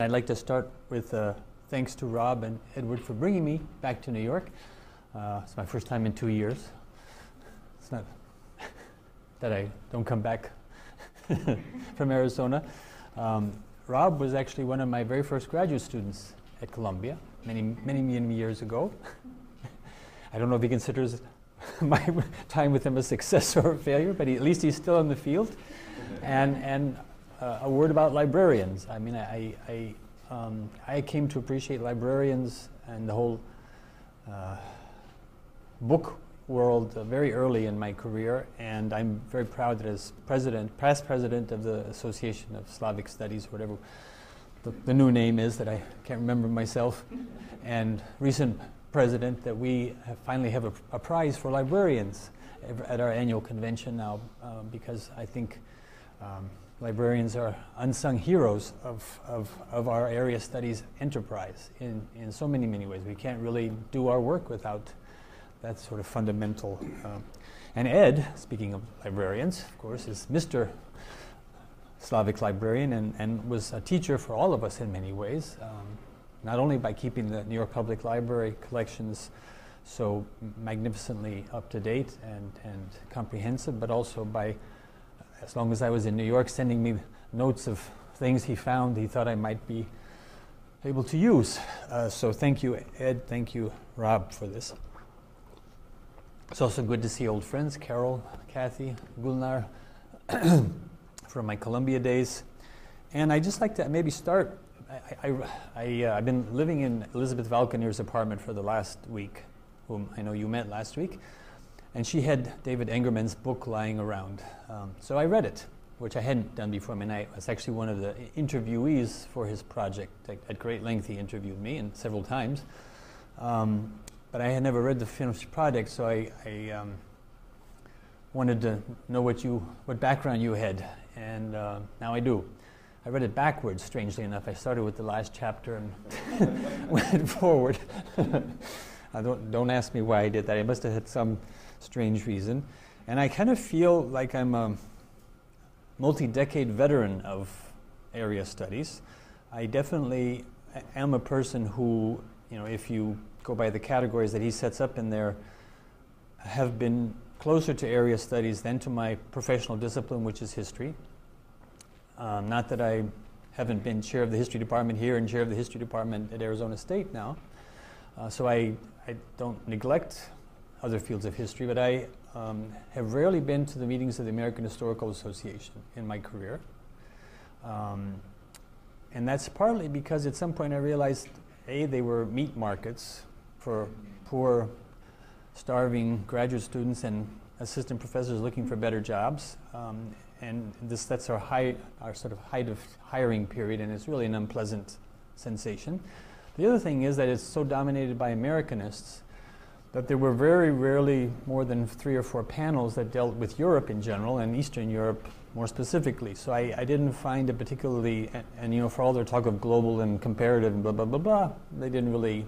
I'd like to start with uh, thanks to Rob and Edward for bringing me back to New York. Uh, it's my first time in two years. It's not that I don't come back from Arizona. Um, Rob was actually one of my very first graduate students at Columbia many, many, many years ago. I don't know if he considers my time with him a success or a failure, but he, at least he's still in the field. And, and uh, a word about librarians. I mean, I, I, um, I came to appreciate librarians and the whole uh, book world uh, very early in my career, and I'm very proud that as president, past president of the Association of Slavic Studies, whatever the, the new name is that I can't remember myself, and recent president, that we have finally have a, a, prize for librarians at our annual convention now, uh, because I think. Um, librarians are unsung heroes of, of, of our area studies enterprise in, in so many, many ways. We can't really do our work without that sort of fundamental. Um, and Ed, speaking of librarians, of course, is Mr. Slavic librarian and, and was a teacher for all of us in many ways, um, not only by keeping the New York Public Library collections so magnificently up to date and, and comprehensive, but also by as long as I was in New York, sending me notes of things he found he thought I might be able to use. Uh, so thank you, Ed. Thank you, Rob, for this. It's also good to see old friends, Carol, Kathy, Gulnar, from my Columbia days. And I'd just like to maybe start. I, I, I, uh, I've been living in Elizabeth Valkenier's apartment for the last week, whom I know you met last week. And she had David Engerman's book lying around. Um, so I read it, which I hadn't done before. I mean, I was actually one of the interviewees for his project. At, at great length, he interviewed me and several times. Um, but I had never read the finished product, so I, I um, wanted to know what you, what background you had, and uh, now I do. I read it backwards, strangely enough. I started with the last chapter and went forward. don't, don't ask me why I did that. I must have had some strange reason. And I kind of feel like I'm a multi decade veteran of area studies. I definitely am a person who, you know, if you go by the categories that he sets up in there, have been closer to area studies than to my professional discipline, which is history. Um, not that I haven't been chair of the history department here and chair of the history department at Arizona State now. Uh, so I, I don't neglect other fields of history, but I um, have rarely been to the meetings of the American Historical Association in my career. Um, and that's partly because at some point I realized A, they were meat markets for poor, starving graduate students and assistant professors looking for better jobs. Um, and this, that's our, high, our sort of height of hiring period, and it's really an unpleasant sensation. The other thing is that it's so dominated by Americanists that there were very rarely more than three or four panels that dealt with Europe in general and Eastern Europe more specifically. So I, I didn't find it particularly, and, and, you know, for all their talk of global and comparative and blah, blah, blah, blah, they didn't really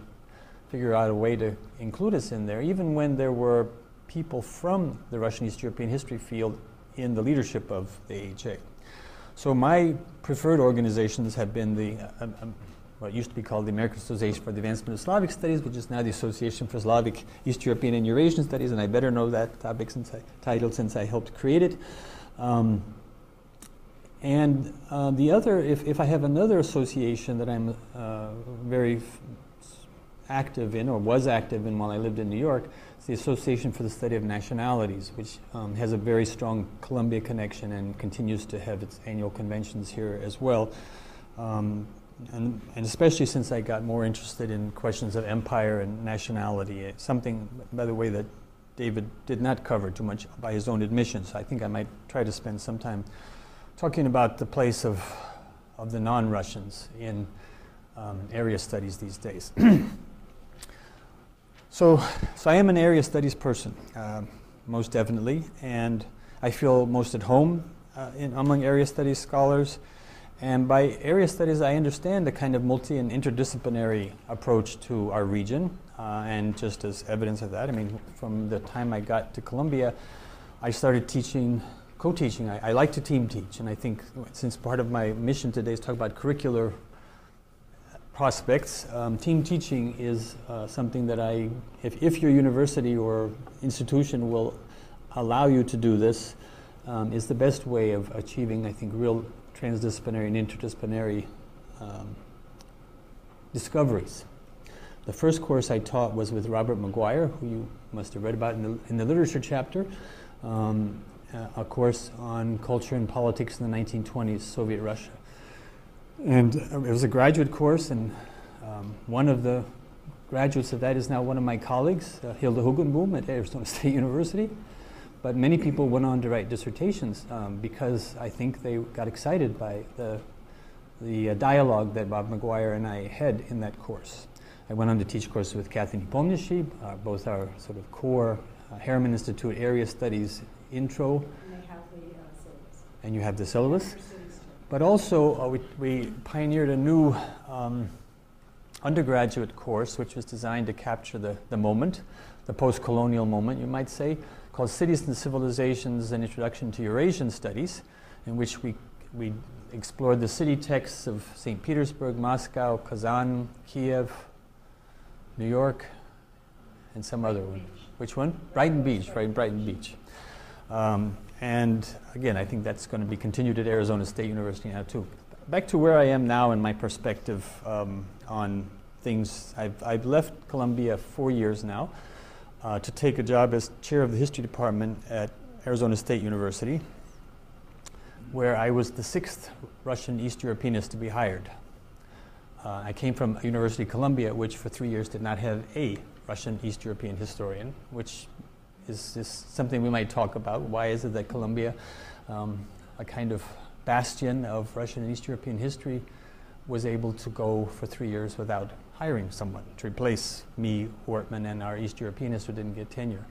figure out a way to include us in there, even when there were people from the Russian East European history field in the leadership of the AHA. So my preferred organizations have been the uh, um, what used to be called the American Association for the Advancement of Slavic Studies, which is now the Association for Slavic, East European, and Eurasian Studies, and I better know that topic since I, title since I helped create it. Um, and uh, the other, if, if I have another association that I'm uh, very active in, or was active in while I lived in New York, it's the Association for the Study of Nationalities, which um, has a very strong Columbia connection and continues to have its annual conventions here as well. Um, and, and, especially since I got more interested in questions of empire and nationality, something, by the way, that David did not cover too much by his own admission. So I think I might try to spend some time talking about the place of, of the non Russians in um, area studies these days. so, so I am an area studies person, uh, most definitely, and I feel most at home uh, in, among area studies scholars. And by area studies, I understand the kind of multi and interdisciplinary approach to our region. Uh, and just as evidence of that, I mean, from the time I got to Columbia, I started teaching, co teaching. I, I, like to team teach. And I think since part of my mission today is talk about curricular prospects. Um, team teaching is uh, something that I, if, if your university or institution will allow you to do this, um, is the best way of achieving, I think, real transdisciplinary and interdisciplinary um, discoveries. The first course I taught was with Robert Maguire, who you must have read about in the, in the literature chapter, um, a course on culture and politics in the 1920s, Soviet Russia. And uh, it was a graduate course, and um, one of the graduates of that is now one of my colleagues, uh, Hilde Hoogenboom at Arizona State University. But many people went on to write dissertations um, because I think they got excited by the, the uh, dialogue that Bob Maguire and I had in that course. I went on to teach courses with Kathy Nepomnyashchy, uh, both our sort of core uh, Harriman Institute Area Studies intro. And they have the uh, syllabus. And you have the syllabus. For cities too. But also, uh, we, we pioneered a new um, undergraduate course which was designed to capture the, the moment, the post colonial moment, you might say, called Cities and Civilizations An Introduction to Eurasian Studies, in which we, we explored the city texts of St. Petersburg, Moscow, Kazan, Kiev, New York, and some other one. Beach. Which one? Brighton Beach, right? Brighton Beach. Um, and again, I think that's going to be continued at Arizona State University now too. Back to where I am now and my perspective um, on things. I've, I've left Columbia four years now uh, to take a job as chair of the history department at Arizona State University, where I was the sixth Russian East Europeanist to be hired. Uh, I came from University of Columbia, which for three years did not have a Russian East European historian, which is, is something we might talk about. Why is it that Columbia, um, a kind of bastion of Russian and East European history, was able to go for three years without hiring someone to replace me, Wortman, and our East Europeanists who didn't get tenure?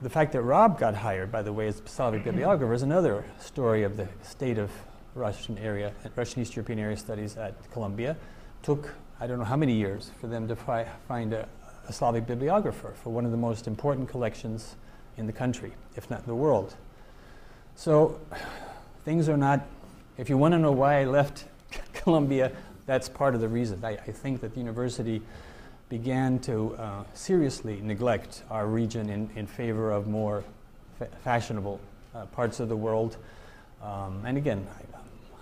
The fact that Rob got hired, by the way, as Slavic bibliographer is another story of the state of Russian area, Russian East European area studies at Columbia. Took I don't know how many years for them to fi- find a, a Slavic bibliographer for one of the most important collections in the country, if not in the world. So things are not. If you want to know why I left Columbia, that's part of the reason. I, I think that the university began to uh, seriously neglect our region in, in favor of more fa- fashionable uh, parts of the world. Um, and again,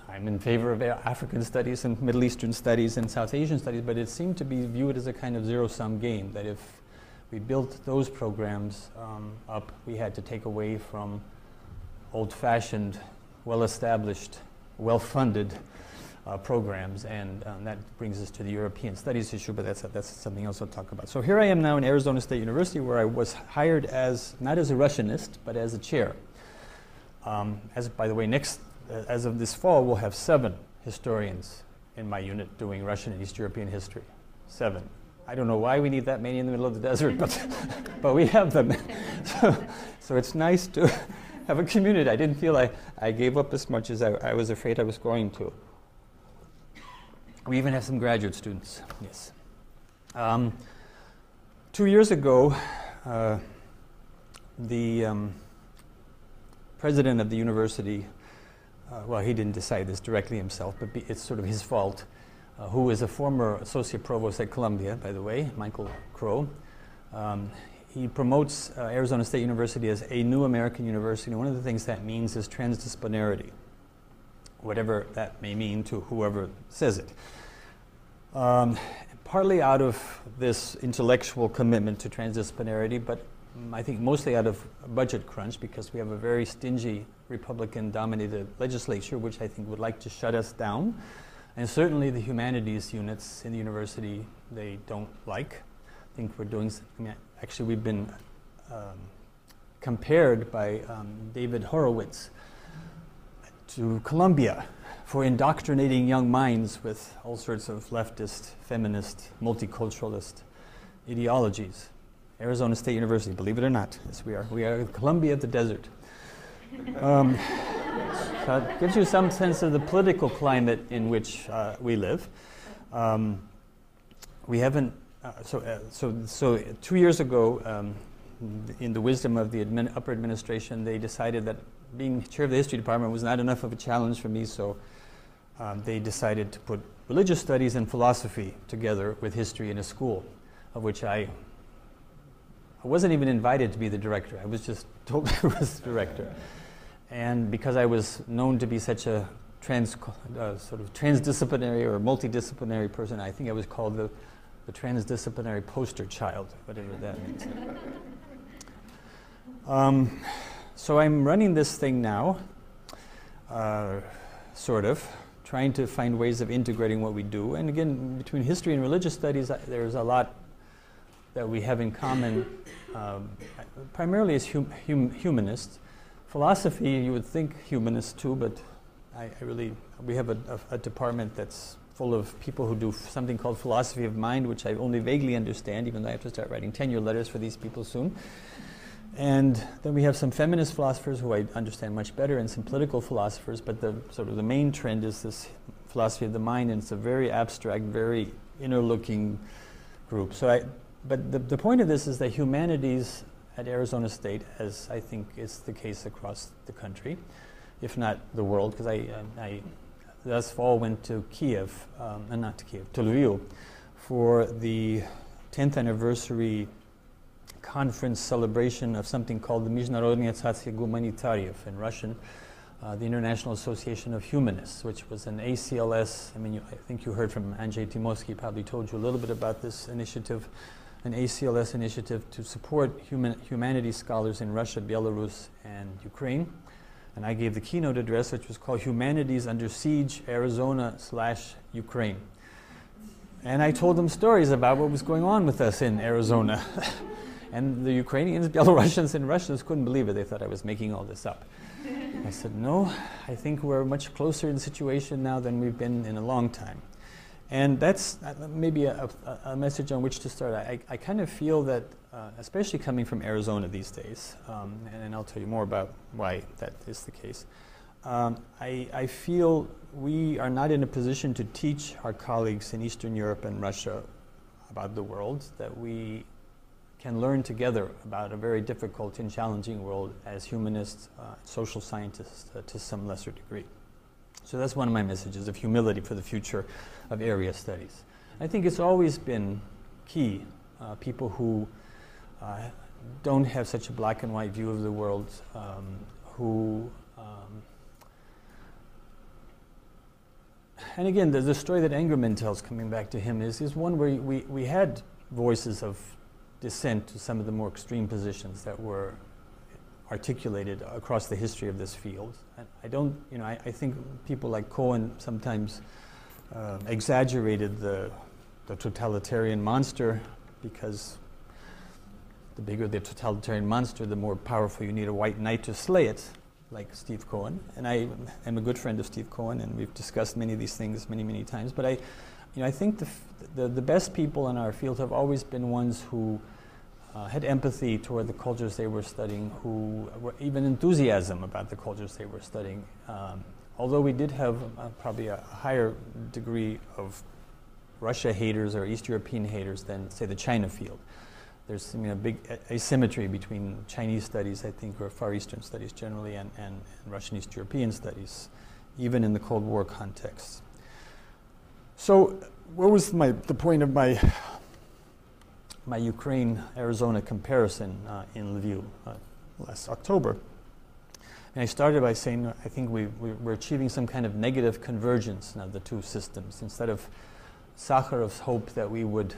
I, I'm in favor of African studies and Middle Eastern studies and South Asian studies, but it seemed to be viewed as a kind of zero sum game that if we built those programs um, up, we had to take away from old fashioned, well established, well funded uh, programs, and um, that brings us to the European studies issue, but that's, that's something else I'll talk about. So here I am now in Arizona State University, where I was hired as, not as a Russianist, but as a chair. Um, as, by the way, next, uh, as of this fall, we'll have seven historians in my unit doing Russian and East European history. Seven. I don't know why we need that many in the middle of the desert, but, but we have them. so, so it's nice to have a community. I didn't feel I, I gave up as much as I, I was afraid I was going to. We even have some graduate students, yes. Um, two years ago, uh, the um, president of the university, uh, well, he didn't decide this directly himself, but be, it's sort of his fault, uh, who is a former associate provost at Columbia, by the way, Michael Crow. Um, he promotes uh, Arizona State University as a new American university. And one of the things that means is transdisciplinarity, whatever that may mean to whoever says it. Um, partly out of this intellectual commitment to transdisciplinarity, but I think mostly out of a budget crunch because we have a very stingy Republican dominated legislature, which I think would like to shut us down. And certainly the humanities units in the university, they don't like. I think we're doing, I mean, actually, we've been um, compared by um, David Horowitz to Columbia for indoctrinating young minds with all sorts of leftist, feminist, multiculturalist ideologies. Arizona State University, believe it or not, yes, we are. We are Columbia of the desert. Um, so it gives you some sense of the political climate in which uh, we live. Um, we haven't, uh, so, uh, so, so two years ago, um, in the wisdom of the admin, upper administration, they decided that being chair of the history department was not enough of a challenge for me, so um, they decided to put religious studies and philosophy together with history in a school, of which I I wasn't even invited to be the director. I was just told I was the director. And because I was known to be such a trans, uh, sort of transdisciplinary or multidisciplinary person, I think I was called the, the transdisciplinary poster child, whatever that means. um, so I'm running this thing now, uh, sort of, trying to find ways of integrating what we do. And again, between history and religious studies, there's a lot that we have in common, um, primarily as hum, hum, humanists. Philosophy, you would think humanists too, but I, I really, we have a, a, a, department that's full of people who do something called philosophy of mind, which I only vaguely understand, even though I have to start writing tenure letters for these people soon. And then we have some feminist philosophers who I understand much better, and some political philosophers. But the sort of the main trend is this philosophy of the mind, and it's a very abstract, very inner-looking group. So I, but the, the point of this is that humanities at Arizona State, as I think is the case across the country, if not the world, because I, uh, I last fall went to Kiev, um, uh, not to Kiev, to Lviv, for the 10th anniversary conference celebration of something called the Международная Ассоциация Гуманитариев in Russian, uh, the International Association of Humanists, which was an ACLS. I mean, you, I think you heard from Andrzej Tymowski, probably told you a little bit about this initiative, an ACLS initiative to support human, humanities scholars in Russia, Belarus, and Ukraine. And I gave the keynote address, which was called Humanities Under Siege, Arizona slash Ukraine. And I told them stories about what was going on with us in Arizona. and the Ukrainians, Belarusians, and Russians couldn't believe it. They thought I was making all this up. I said, no, I think we're much closer in situation now than we've been in a long time. And that's uh, maybe a, a, a, message on which to start. I, I kind of feel that, uh, especially coming from Arizona these days, um, and, and, I'll tell you more about why that is the case, um, I, I, feel we are not in a position to teach our colleagues in Eastern Europe and Russia about the world, that we can learn together about a very difficult and challenging world as humanists, uh, social scientists uh, to some lesser degree. So that's one of my messages of humility for the future of area studies. I think it's always been key, uh, people who uh, don't have such a black and white view of the world, um, who, um, and again, the, the, story that Engerman tells, coming back to him, is, is one where we, we had voices of dissent to some of the more extreme positions that were articulated across the history of this field. I don't, you know, I, I think people like Cohen sometimes uh, exaggerated the, the totalitarian monster because the bigger the totalitarian monster, the more powerful you need a white knight to slay it, like Steve Cohen. And I am a good friend of Steve Cohen, and we've discussed many of these things many, many times. But I, you know, I think the, the, the best people in our field have always been ones who uh, had empathy toward the cultures they were studying, who were even enthusiasm about the cultures they were studying. Um, although we did have uh, probably a higher degree of Russia haters or East European haters than, say, the China field. There's I mean, a big asymmetry between Chinese studies, I think, or Far Eastern studies generally, and, and, and Russian East European studies, even in the Cold War context. So, what was my, the point of my my Ukraine-Arizona comparison uh, in Lviv uh, last October. And I started by saying I think we, we, are achieving some kind of negative convergence of the two systems. Instead of Sakharov's hope that we would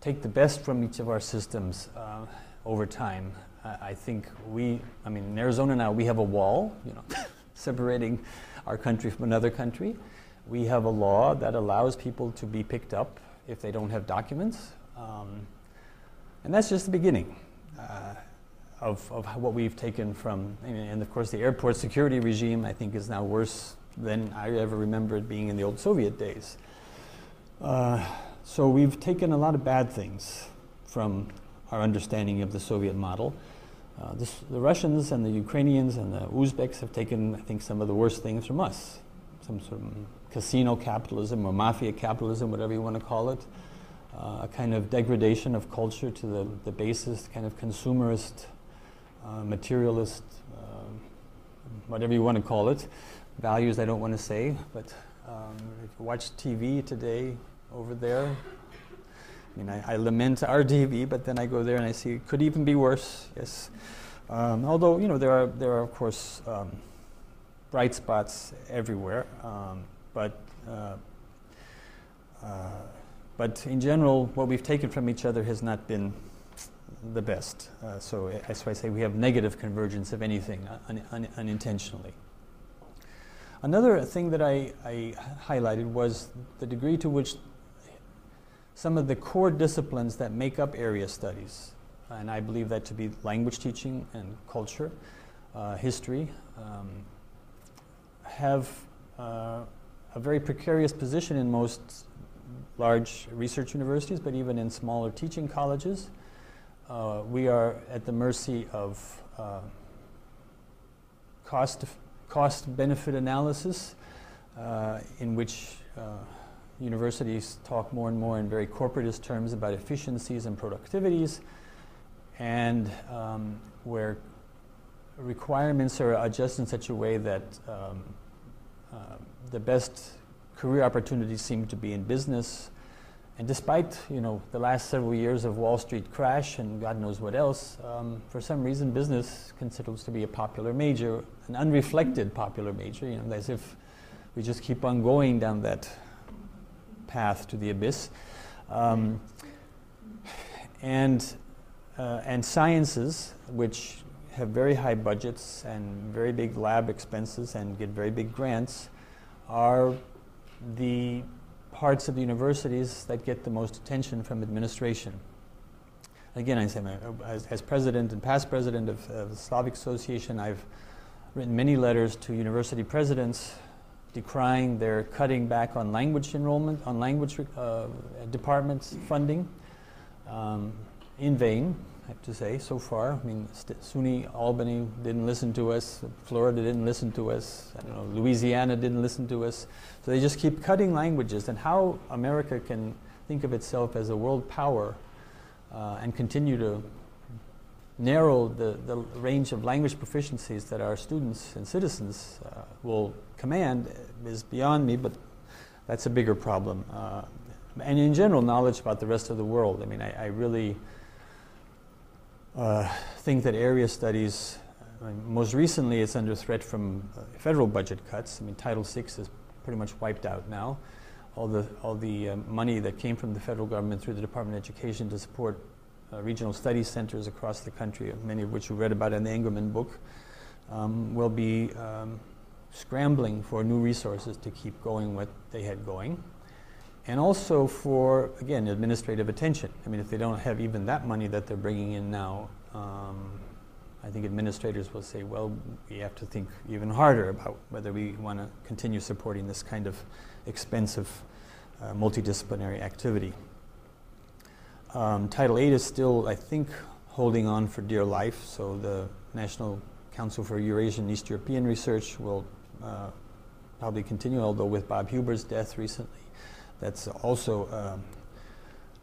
take the best from each of our systems uh, over time, I think we, I mean, in Arizona now we have a wall, you know, separating our country from another country. We have a law that allows people to be picked up if they don't have documents. Um, and that's just the beginning uh, of, of what we've taken from, and of course, the airport security regime, I think, is now worse than I ever remember it being in the old Soviet days. Uh, so we've taken a lot of bad things from our understanding of the Soviet model. Uh, this, the Russians and the Ukrainians and the Uzbeks have taken, I think, some of the worst things from us. Some sort of casino capitalism or mafia capitalism, whatever you want to call it uh, a kind of degradation of culture to the, the basest kind of consumerist, uh, materialist, uh, whatever you want to call it, values I don't want to say, but um, if you watch TV today over there, I mean, I, I, lament our TV, but then I go there and I see it could even be worse. Yes, um, although you know there are there are of course um, bright spots everywhere, um, but. Uh, uh, but in general, what we've taken from each other has not been the best. Uh, so that's why I say we have negative convergence of anything un- un- unintentionally. Another thing that I, I, highlighted was the degree to which some of the core disciplines that make up area studies, and I believe that to be language teaching and culture, uh, history, um, have uh, a very precarious position in most large research universities, but even in smaller teaching colleges. Uh, we are at the mercy of uh, cost, cost benefit analysis, uh, in which uh, universities talk more and more in very corporatist terms about efficiencies and productivities, and um, where requirements are adjusted in such a way that um, uh, the best career opportunities seem to be in business. And despite you know the last several years of Wall Street crash and God knows what else, um, for some reason business considers to be a popular major, an unreflected popular major. You know, as if we just keep on going down that path to the abyss. Um, and uh, and sciences, which have very high budgets and very big lab expenses and get very big grants, are the parts of the universities that get the most attention from administration. Again, I say, as, as president and past president of, of, the Slavic Association, I've written many letters to university presidents decrying their cutting back on language enrollment, on language uh, departments funding, um, in vain. I have to say, so far. I mean, SUNY Albany didn't listen to us, Florida didn't listen to us, I don't know, Louisiana didn't listen to us. So they just keep cutting languages. And how America can think of itself as a world power uh, and continue to narrow the, the range of language proficiencies that our students and citizens uh, will command is beyond me, but that's a bigger problem. Uh, and in general, knowledge about the rest of the world. I mean, I, I really uh, think that area studies, I mean, most recently, it's under threat from uh, federal budget cuts. I mean, Title VI is pretty much wiped out now. All the, all the uh, money that came from the federal government through the Department of Education to support uh, regional study centers across the country, many of which you read about in the Engerman book, um, will be um, scrambling for new resources to keep going what they had going and also for, again, administrative attention. I mean, if they don't have even that money that they're bringing in now, um, I think administrators will say, well, we have to think even harder about whether we want to continue supporting this kind of expensive uh, multidisciplinary activity. Um, Title VIII is still, I think, holding on for dear life, so the National Council for Eurasian East European Research will uh, probably continue, although with Bob Huber's death recently, that's also um,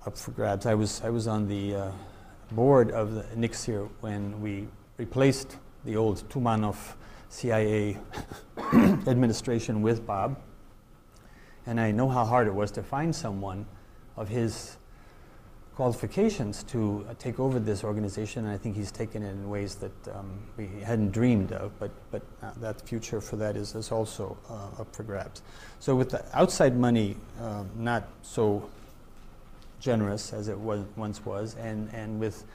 up for grabs. I was, I was on the uh, board of the NCEEER when we replaced the old Toumanoff CIA administration with Bob. And I know how hard it was to find someone of his qualifications to take over this organization, and I think he's taken it in ways that um, we hadn't dreamed of. But but uh, that future for that is is also uh, up for grabs. So with the outside money um, not so generous as it was once was, and and with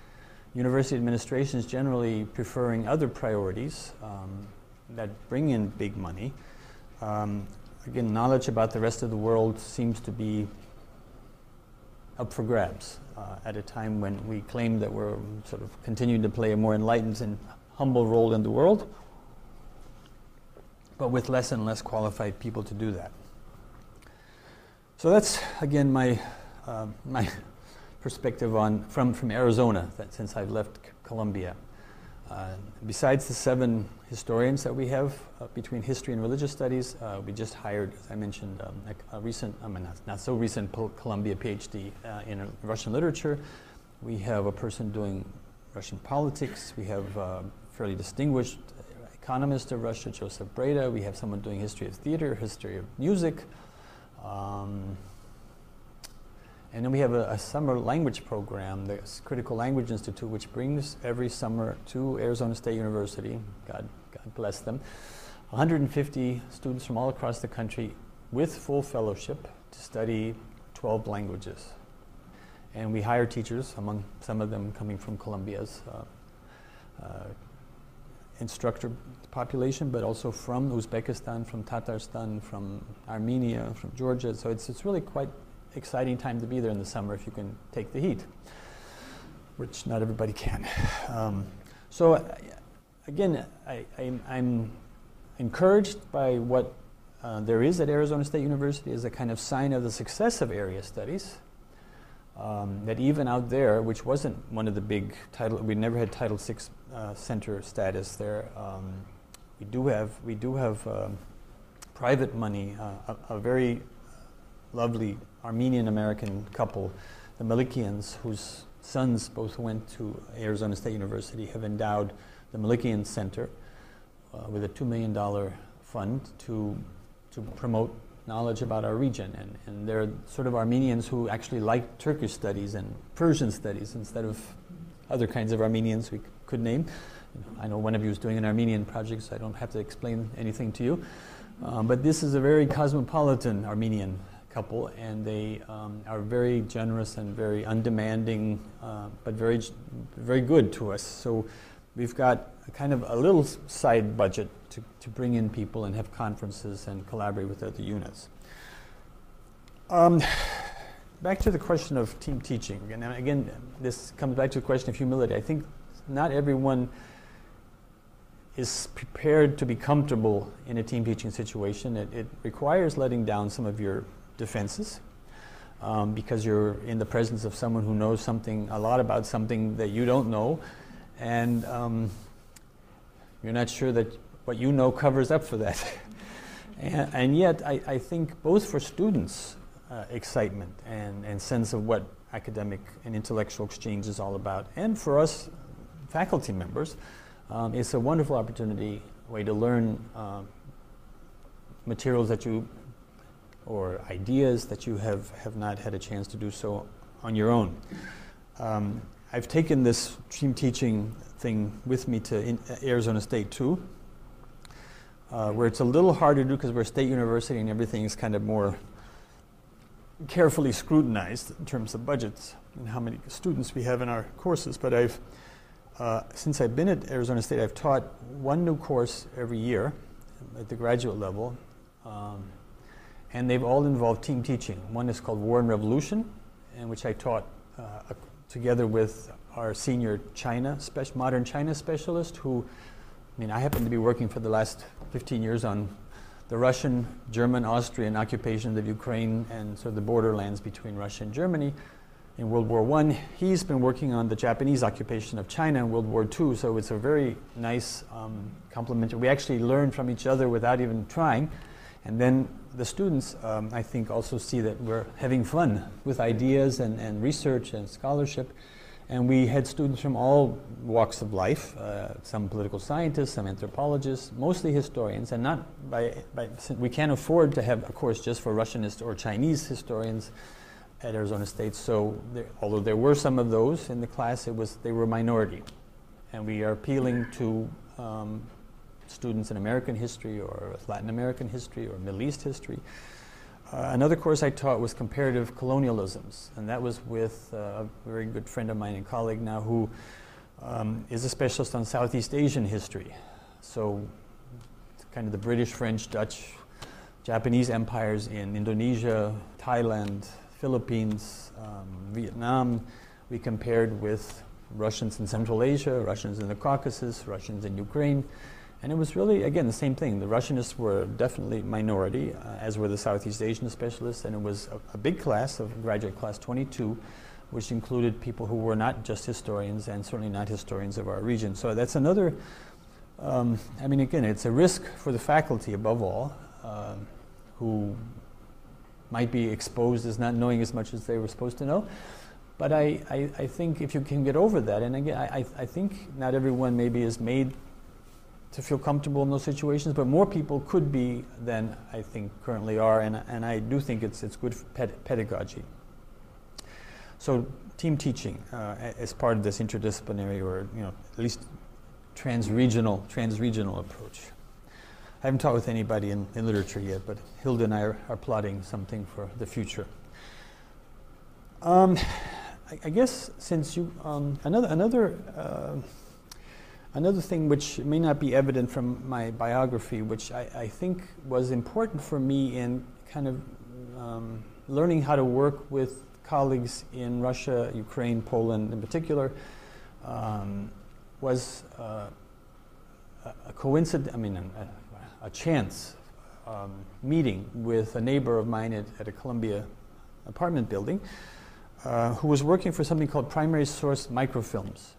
university administrations generally preferring other priorities um, that bring in big money. Um, again, knowledge about the rest of the world seems to be up for grabs at a time when we claim that we're sort of continuing to play a more enlightened and humble role in the world, but with less and less qualified people to do that. So that's again my uh, my perspective on from from Arizona that since I've left Columbia. Uh, besides the seven historians that we have uh, between history and religious studies, uh, we just hired, as I mentioned, um, a, a, recent, I mean, not, not so recent Columbia PhD uh, in Russian literature. We have a person doing Russian politics. We have a fairly distinguished economist of Russia, Joseph Brada. We have someone doing history of theater, history of music. Um, and then we have a, a, summer language program, the Critical Language Institute, which brings every summer to Arizona State University, God, God bless them, 150 students from all across the country with full fellowship to study 12 languages. And we hire teachers, among some of them coming from Columbia's uh, uh, instructor population, but also from Uzbekistan, from Tatarstan, from Armenia, from Georgia. So it's, it's really quite exciting time to be there in the summer if you can take the heat, which not everybody can. Um, so again, I, am encouraged by what uh, there is at Arizona State University as a kind of sign of the success of area studies. Um, that even out there, which wasn't one of the big title, we never had Title VI uh, center status there. Um, we do have we do have um, private money, uh, a, a, very lovely Armenian American couple, the Melikians, whose sons both went to Arizona State University, have endowed the Melikian Center uh, with a $2 million fund to, to promote knowledge about our region. And, and they're sort of Armenians who actually like Turkish studies and Persian studies instead of other kinds of Armenians we could name. You know, I know one of you is doing an Armenian project, so I don't have to explain anything to you. Um, but this is a very cosmopolitan Armenian couple, and they um, are very generous and very undemanding, uh, but very, very good to us. So we've got kind of a little side budget to, to bring in people and have conferences and collaborate with other units. Um, back to the question of team teaching, and again, this comes back to the question of humility. I think not everyone is prepared to be comfortable in a team teaching situation. It, it requires letting down some of your defenses um, because you're in the presence of someone who knows something, a lot about something that you don't know, and um, you're not sure that what you know covers up for that. and, and, yet, I, I, think both for students, uh, excitement and, and sense of what academic and intellectual exchange is all about, and for us faculty members, um, it's a wonderful opportunity, way to learn uh, materials that you or ideas that you have, have not had a chance to do so on your own. Um, I've taken this team teaching thing with me to in, uh, Arizona State too, uh, where it's a little harder to do because we're a state university and everything is kind of more carefully scrutinized in terms of budgets and how many students we have in our courses. But I've, uh, since I've been at Arizona State, I've taught one new course every year at the graduate level. Um, and they've all involved team teaching. One is called War and Revolution, in which I taught uh, together with our senior China, modern China specialist, who, I mean, I happen to be working for the last 15 years on the Russian, German, Austrian occupation of Ukraine and sort of the borderlands between Russia and Germany in World War I. He's been working on the Japanese occupation of China in World War II, so it's a very nice um, complementary. We actually learn from each other without even trying. And then the students, um, I think, also see that we're having fun with ideas and, and research and scholarship. And we had students from all walks of life, uh, some political scientists, some anthropologists, mostly historians, and not by, by, we can't afford to have a course just for Russian or Chinese historians at Arizona State. So, there, although there were some of those in the class, it was they were a minority, and we are appealing to um, students in American history or Latin American history or Middle East history. Uh, another course I taught was comparative colonialisms, and that was with uh, a very good friend of mine and colleague now who um, is a specialist on Southeast Asian history. So, kind of the British, French, Dutch, Japanese empires in Indonesia, Thailand, Philippines, um, Vietnam. We compared with Russians in Central Asia, Russians in the Caucasus, Russians in Ukraine. And it was really, again, the same thing. The Russianists were definitely minority, uh, as were the Southeast Asian specialists, and it was a, a, big class of graduate class 22, which included people who were not just historians and certainly not historians of our region. So that's another, um, I mean, again, it's a risk for the faculty above all, uh, who might be exposed as not knowing as much as they were supposed to know. But I, I, I think if you can get over that, and again, I, I think not everyone maybe is made to feel comfortable in those situations, but more people could be than I think currently are, and, and I do think it's, it's good ped- pedagogy. So team teaching uh, as part of this interdisciplinary or you know at least trans-regional, trans-regional approach. I haven't talked with anybody in, in literature yet, but Hilda and I are, are plotting something for the future. Um, I, I, guess since you um, another another uh, another thing which may not be evident from my biography, which I, I think was important for me in kind of um, learning how to work with colleagues in Russia, Ukraine, Poland in particular, um, was uh, a coincidence. I mean, a, a chance um, meeting with a neighbor of mine at, at a Columbia apartment building uh, who was working for something called Primary Source Microfilms,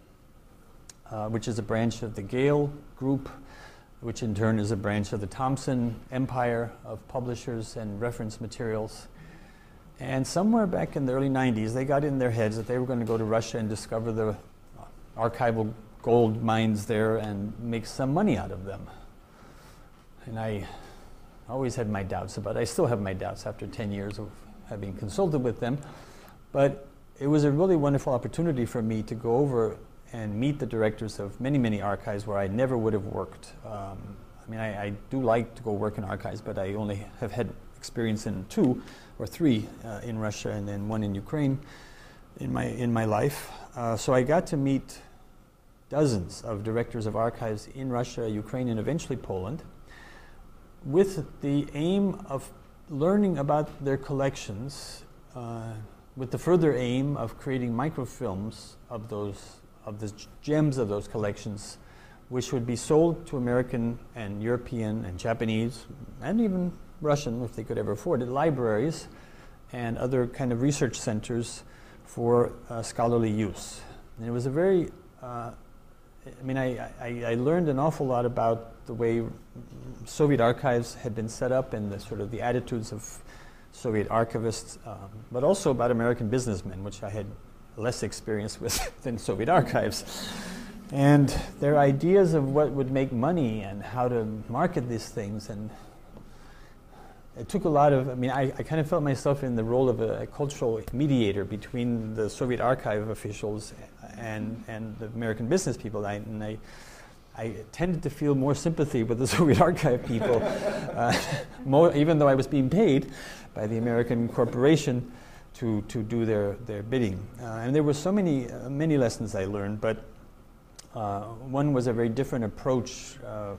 uh, which is a branch of the Gale Group, which in turn is a branch of the Thomson Empire of publishers and reference materials. And somewhere back in the early 90s, they got in their heads that they were going to go to Russia and discover the archival gold mines there and make some money out of them. And I always had my doubts about it. I still have my doubts after 10 years of having consulted with them. But it was a really wonderful opportunity for me to go over and meet the directors of many, many archives where I never would have worked. Um, I mean, I, I, do like to go work in archives, but I only have had experience in two or three uh, in Russia and then one in Ukraine in my, in my life. Uh, so I got to meet dozens of directors of archives in Russia, Ukraine, and eventually Poland with the aim of learning about their collections uh, with the further aim of creating microfilms of those of the gems of those collections, which would be sold to American and European and Japanese and even Russian, if they could ever afford it, libraries and other kind of research centers for uh, scholarly use. And it was a very, uh, I mean, I, I, I, learned an awful lot about the way Soviet archives had been set up and the sort of the attitudes of Soviet archivists, um, but also about American businessmen, which I had less experience with than Soviet archives. And their ideas of what would make money and how to market these things. And it took a lot of, I mean, I, I kind of felt myself in the role of a, a, cultural mediator between the Soviet archive officials and, and the American business people. I, and I, I tended to feel more sympathy with the Soviet archive people, uh, more, even though I was being paid by the American corporation to, to do their, their bidding. Uh, and there were so many, uh, many lessons I learned, but uh, one was a very different approach, uh,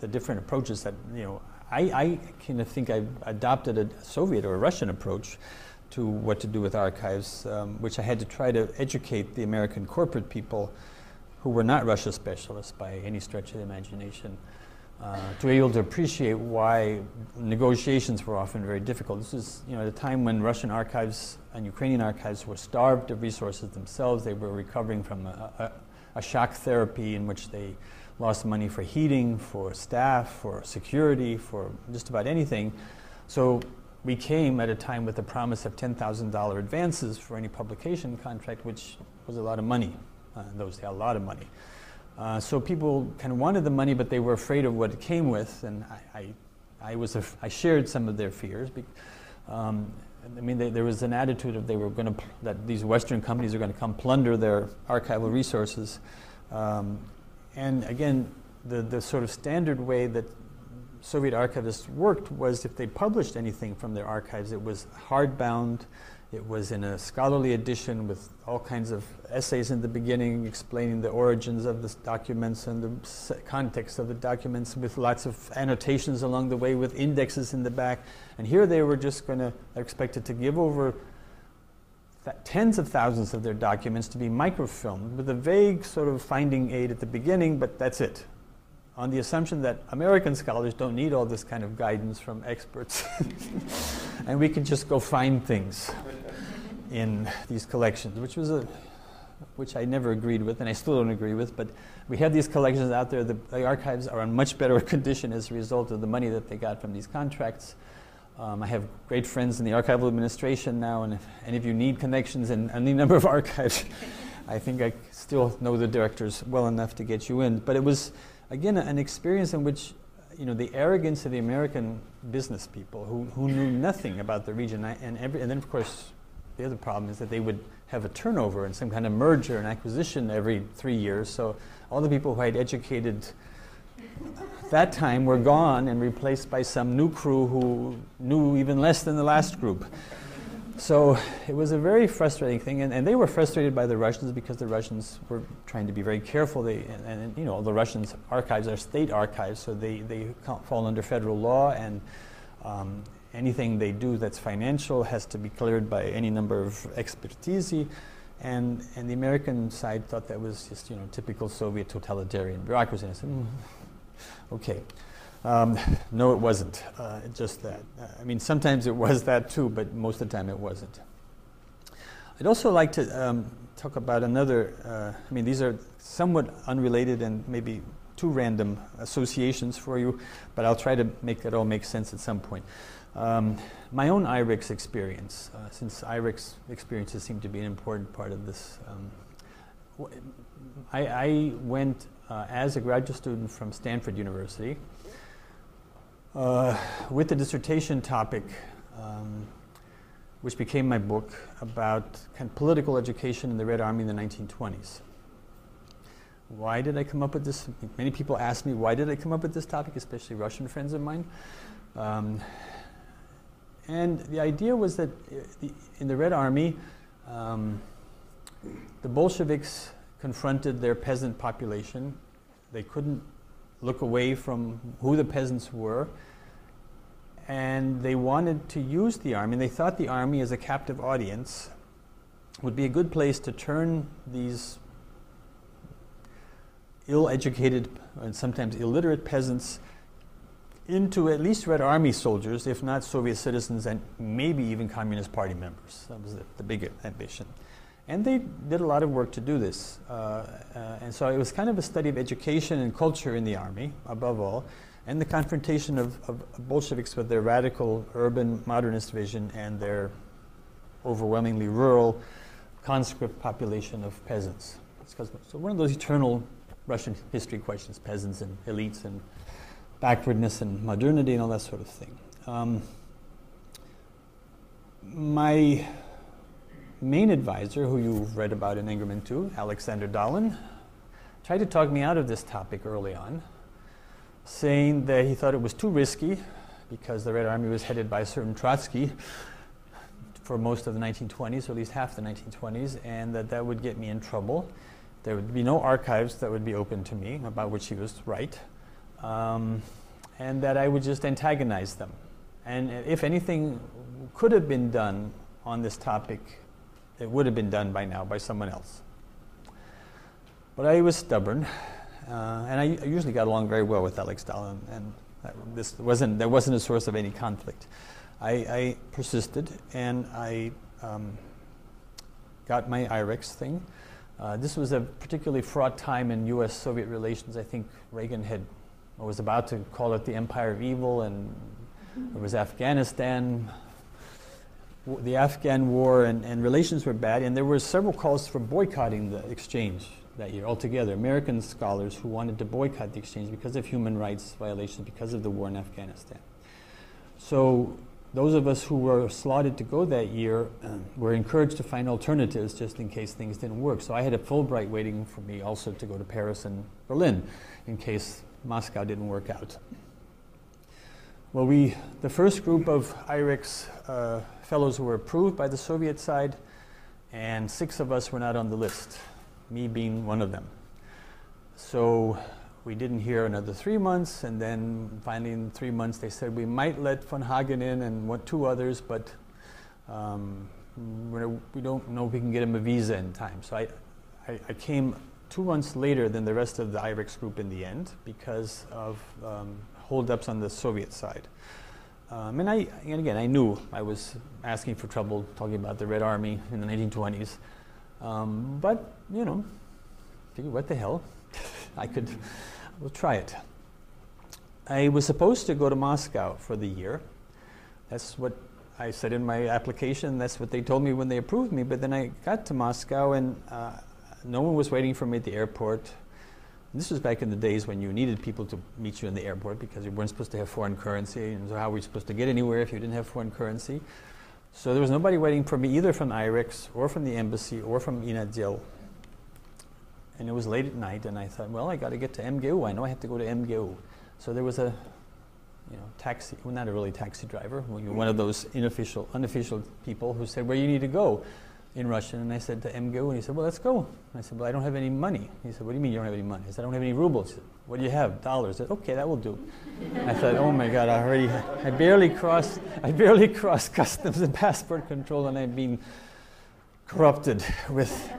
the different approaches that, you know, I, I kind of think I adopted a Soviet or a Russian approach to what to do with archives, um, which I had to try to educate the American corporate people who were not Russia specialists by any stretch of the imagination uh, to be able to appreciate why negotiations were often very difficult. This is you know, at a time when Russian archives and Ukrainian archives were starved of resources themselves. They were recovering from a, a, a shock therapy in which they lost money for heating, for staff, for security, for just about anything. So we came at a time with the promise of $10,000 advances for any publication contract, which was a lot of money. Uh, those a lot of money. Uh, so people kind of wanted the money, but they were afraid of what it came with, and I, I, I was af- I shared some of their fears. Be- um, I mean, they, there was an attitude of they were going to pl- that these Western companies are going to come plunder their archival resources, um, and again, the the sort of standard way that Soviet archivists worked was if they published anything from their archives, it was hardbound it was in a scholarly edition with all kinds of essays in the beginning explaining the origins of the documents and the context of the documents with lots of annotations along the way with indexes in the back. And here they were just going to, expected to give over tens of thousands of their documents to be microfilmed with a vague sort of finding aid at the beginning, but that's it on the assumption that American scholars don't need all this kind of guidance from experts. and we can just go find things in these collections, which was a which I never agreed with, and I still don't agree with. But we have these collections out there. The, the archives are in much better condition as a result of the money that they got from these contracts. Um, I have great friends in the archival administration now, and if any of you need connections in any number of archives, I think I still know the directors well enough to get you in. But it was again, an experience in which you know, the arrogance of the American business people who, who knew nothing about the region. And, every, and then, of course, the other problem is that they would have a turnover and some kind of merger and acquisition every three years. So all the people who I had educated that time were gone and replaced by some new crew who knew even less than the last group. So it was a very frustrating thing, and, and they were frustrated by the Russians because the Russians were trying to be very careful. They, and, and you know, the Russians' archives are state archives, so they, they fall under federal law, and um, anything they do that's financial has to be cleared by any number of expertise. And, and the American side thought that was just you know typical Soviet totalitarian bureaucracy. And I said, mm, okay. Um, no, it wasn't uh, just that. Uh, I mean, sometimes it was that too, but most of the time it wasn't. I'd also like to um, talk about another, uh, I mean, these are somewhat unrelated and maybe too random associations for you, but I'll try to make it all make sense at some point. Um, my own IREX experience, uh, since IREX experiences seem to be an important part of this. Um, I, I, went uh, as a graduate student from Stanford University uh, with a dissertation topic, um, which became my book about kind of political education in the Red Army in the 1920s. Why did I come up with this? Many people ask me, why did I come up with this topic, especially Russian friends of mine? Um, and the idea was that uh, in the Red Army, um, the Bolsheviks confronted their peasant population. They couldn't look away from who the peasants were. And they wanted to use the army. And they thought the army, as a captive audience, would be a good place to turn these ill educated and sometimes illiterate peasants into at least Red Army soldiers, if not Soviet citizens, and maybe even Communist Party members. That was the, the big ambition. And they did a lot of work to do this. Uh, uh, and so it was kind of a study of education and culture in the army, above all, and the confrontation of, of Bolsheviks with their radical urban modernist vision and their overwhelmingly rural conscript population of peasants. so one of those eternal Russian history questions, peasants and elites and backwardness and modernity and all that sort of thing. Um, my main advisor, who you've read about in Engerman too, Alexander Dallin, tried to talk me out of this topic early on, saying that he thought it was too risky because the Red Army was headed by a certain Trotsky for most of the 1920s, or at least half the 1920s, and that that would get me in trouble. There would be no archives that would be open to me, about which he was right, um, and that I would just antagonize them. And if anything could have been done on this topic it would have been done by now by someone else. But I was stubborn, uh, and I, I, usually got along very well with Alex Dallin, and this wasn't, there wasn't a source of any conflict. I, I persisted, and I um, got my IREX thing. Uh, this was a particularly fraught time in U.S. Soviet relations. I think Reagan had was about to call it the empire of evil, and there was Afghanistan the Afghan war and, and relations were bad, and there were several calls for boycotting the exchange that year altogether. American scholars who wanted to boycott the exchange because of human rights violations, because of the war in Afghanistan. So those of us who were slotted to go that year were encouraged to find alternatives just in case things didn't work. So I had a Fulbright waiting for me also to go to Paris and Berlin in case Moscow didn't work out. Well, we, the first group of IREX uh, fellows were approved by the Soviet side, and six of us were not on the list, me being one of them. So we didn't hear another three months, and then finally in three months they said we might let von Hagen in and what two others, but um, we don't know if we can get him a visa in time. So I, I, I came two months later than the rest of the IREX group in the end because of um, holdups on the Soviet side. Um, and I, and again, I knew I was asking for trouble talking about the Red Army in the 1920s. Um, but, you know, figure what the hell, I could, we'll try it. I was supposed to go to Moscow for the year. That's what I said in my application. That's what they told me when they approved me. But then I got to Moscow and uh, no one was waiting for me at the airport. this was back in the days when you needed people to meet you in the airport because you weren't supposed to have foreign currency. And so, how were you supposed to get anywhere if you didn't have foreign currency? So, there was nobody waiting for me either from IREX or from the embassy or from INADIL. And it was late at night, and I thought, well, I got to get to MGU. I know I have to go to MGU. So, there was a you know, taxi, well, not a really taxi driver, one of those unofficial, unofficial people who said, where you need to go in Russian. And I said to MGU, and he said, well, let's go. I said, well, I don't have any money. He said, what do you mean you don't have any money? I said, I don't have any rubles. Said, what do you have? Dollars. I said, okay, that will do. I thought, oh my God, I already, I barely crossed, I barely crossed customs and passport control, and I've been corrupted with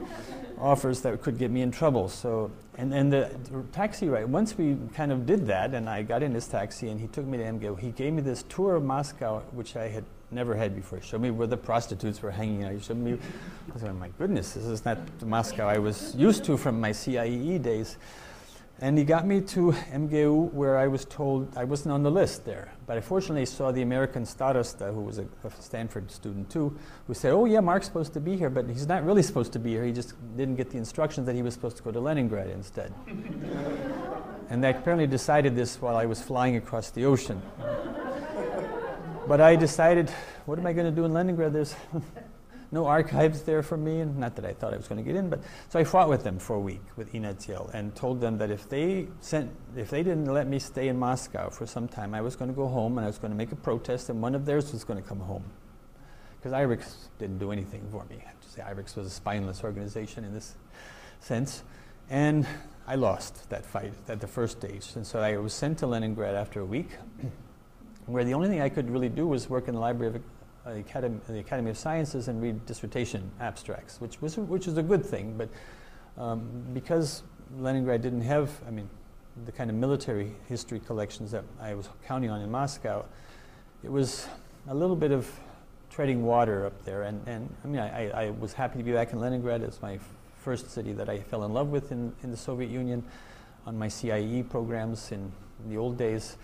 offers that could get me in trouble. So, and, and the, the taxi ride, once we kind of did that, and I got in this taxi, and he took me to MGU, he gave me this tour of Moscow, which I had never had before. He showed me where the prostitutes were hanging out. He showed me, I said, oh my goodness, this is not the Moscow I was used to from my CIEE days. And he got me to MGU where I was told I wasn't on the list there. But I fortunately saw the American starosta, who was a, a, Stanford student too, who said, oh yeah, Mark's supposed to be here, but he's not really supposed to be here. He just didn't get the instructions that he was supposed to go to Leningrad instead. and they apparently decided this while I was flying across the ocean. But I decided, what am I going to do in Leningrad? There's no archives there for me, and not that I thought I was going to get in, but so I fought with them for a week with INADZIEL and told them that if they sent, if they didn't let me stay in Moscow for some time, I was going to go home and I was going to make a protest, and one of theirs was going to come home, because IREX didn't do anything for me. I have to say IREX was a spineless organization in this sense, and I lost that fight at the first stage, and so I was sent to Leningrad after a week. Where the only thing I could really do was work in the Library of the Academy, the Academy of Sciences and read dissertation abstracts, which was which was a good thing. But um, because Leningrad didn't have, I mean, the kind of military history collections that I was counting on in Moscow, it was a little bit of treading water up there. And, and I mean, I, I was happy to be back in Leningrad. It's my first city that I fell in love with in, in the Soviet Union on my CIE programs in the old days.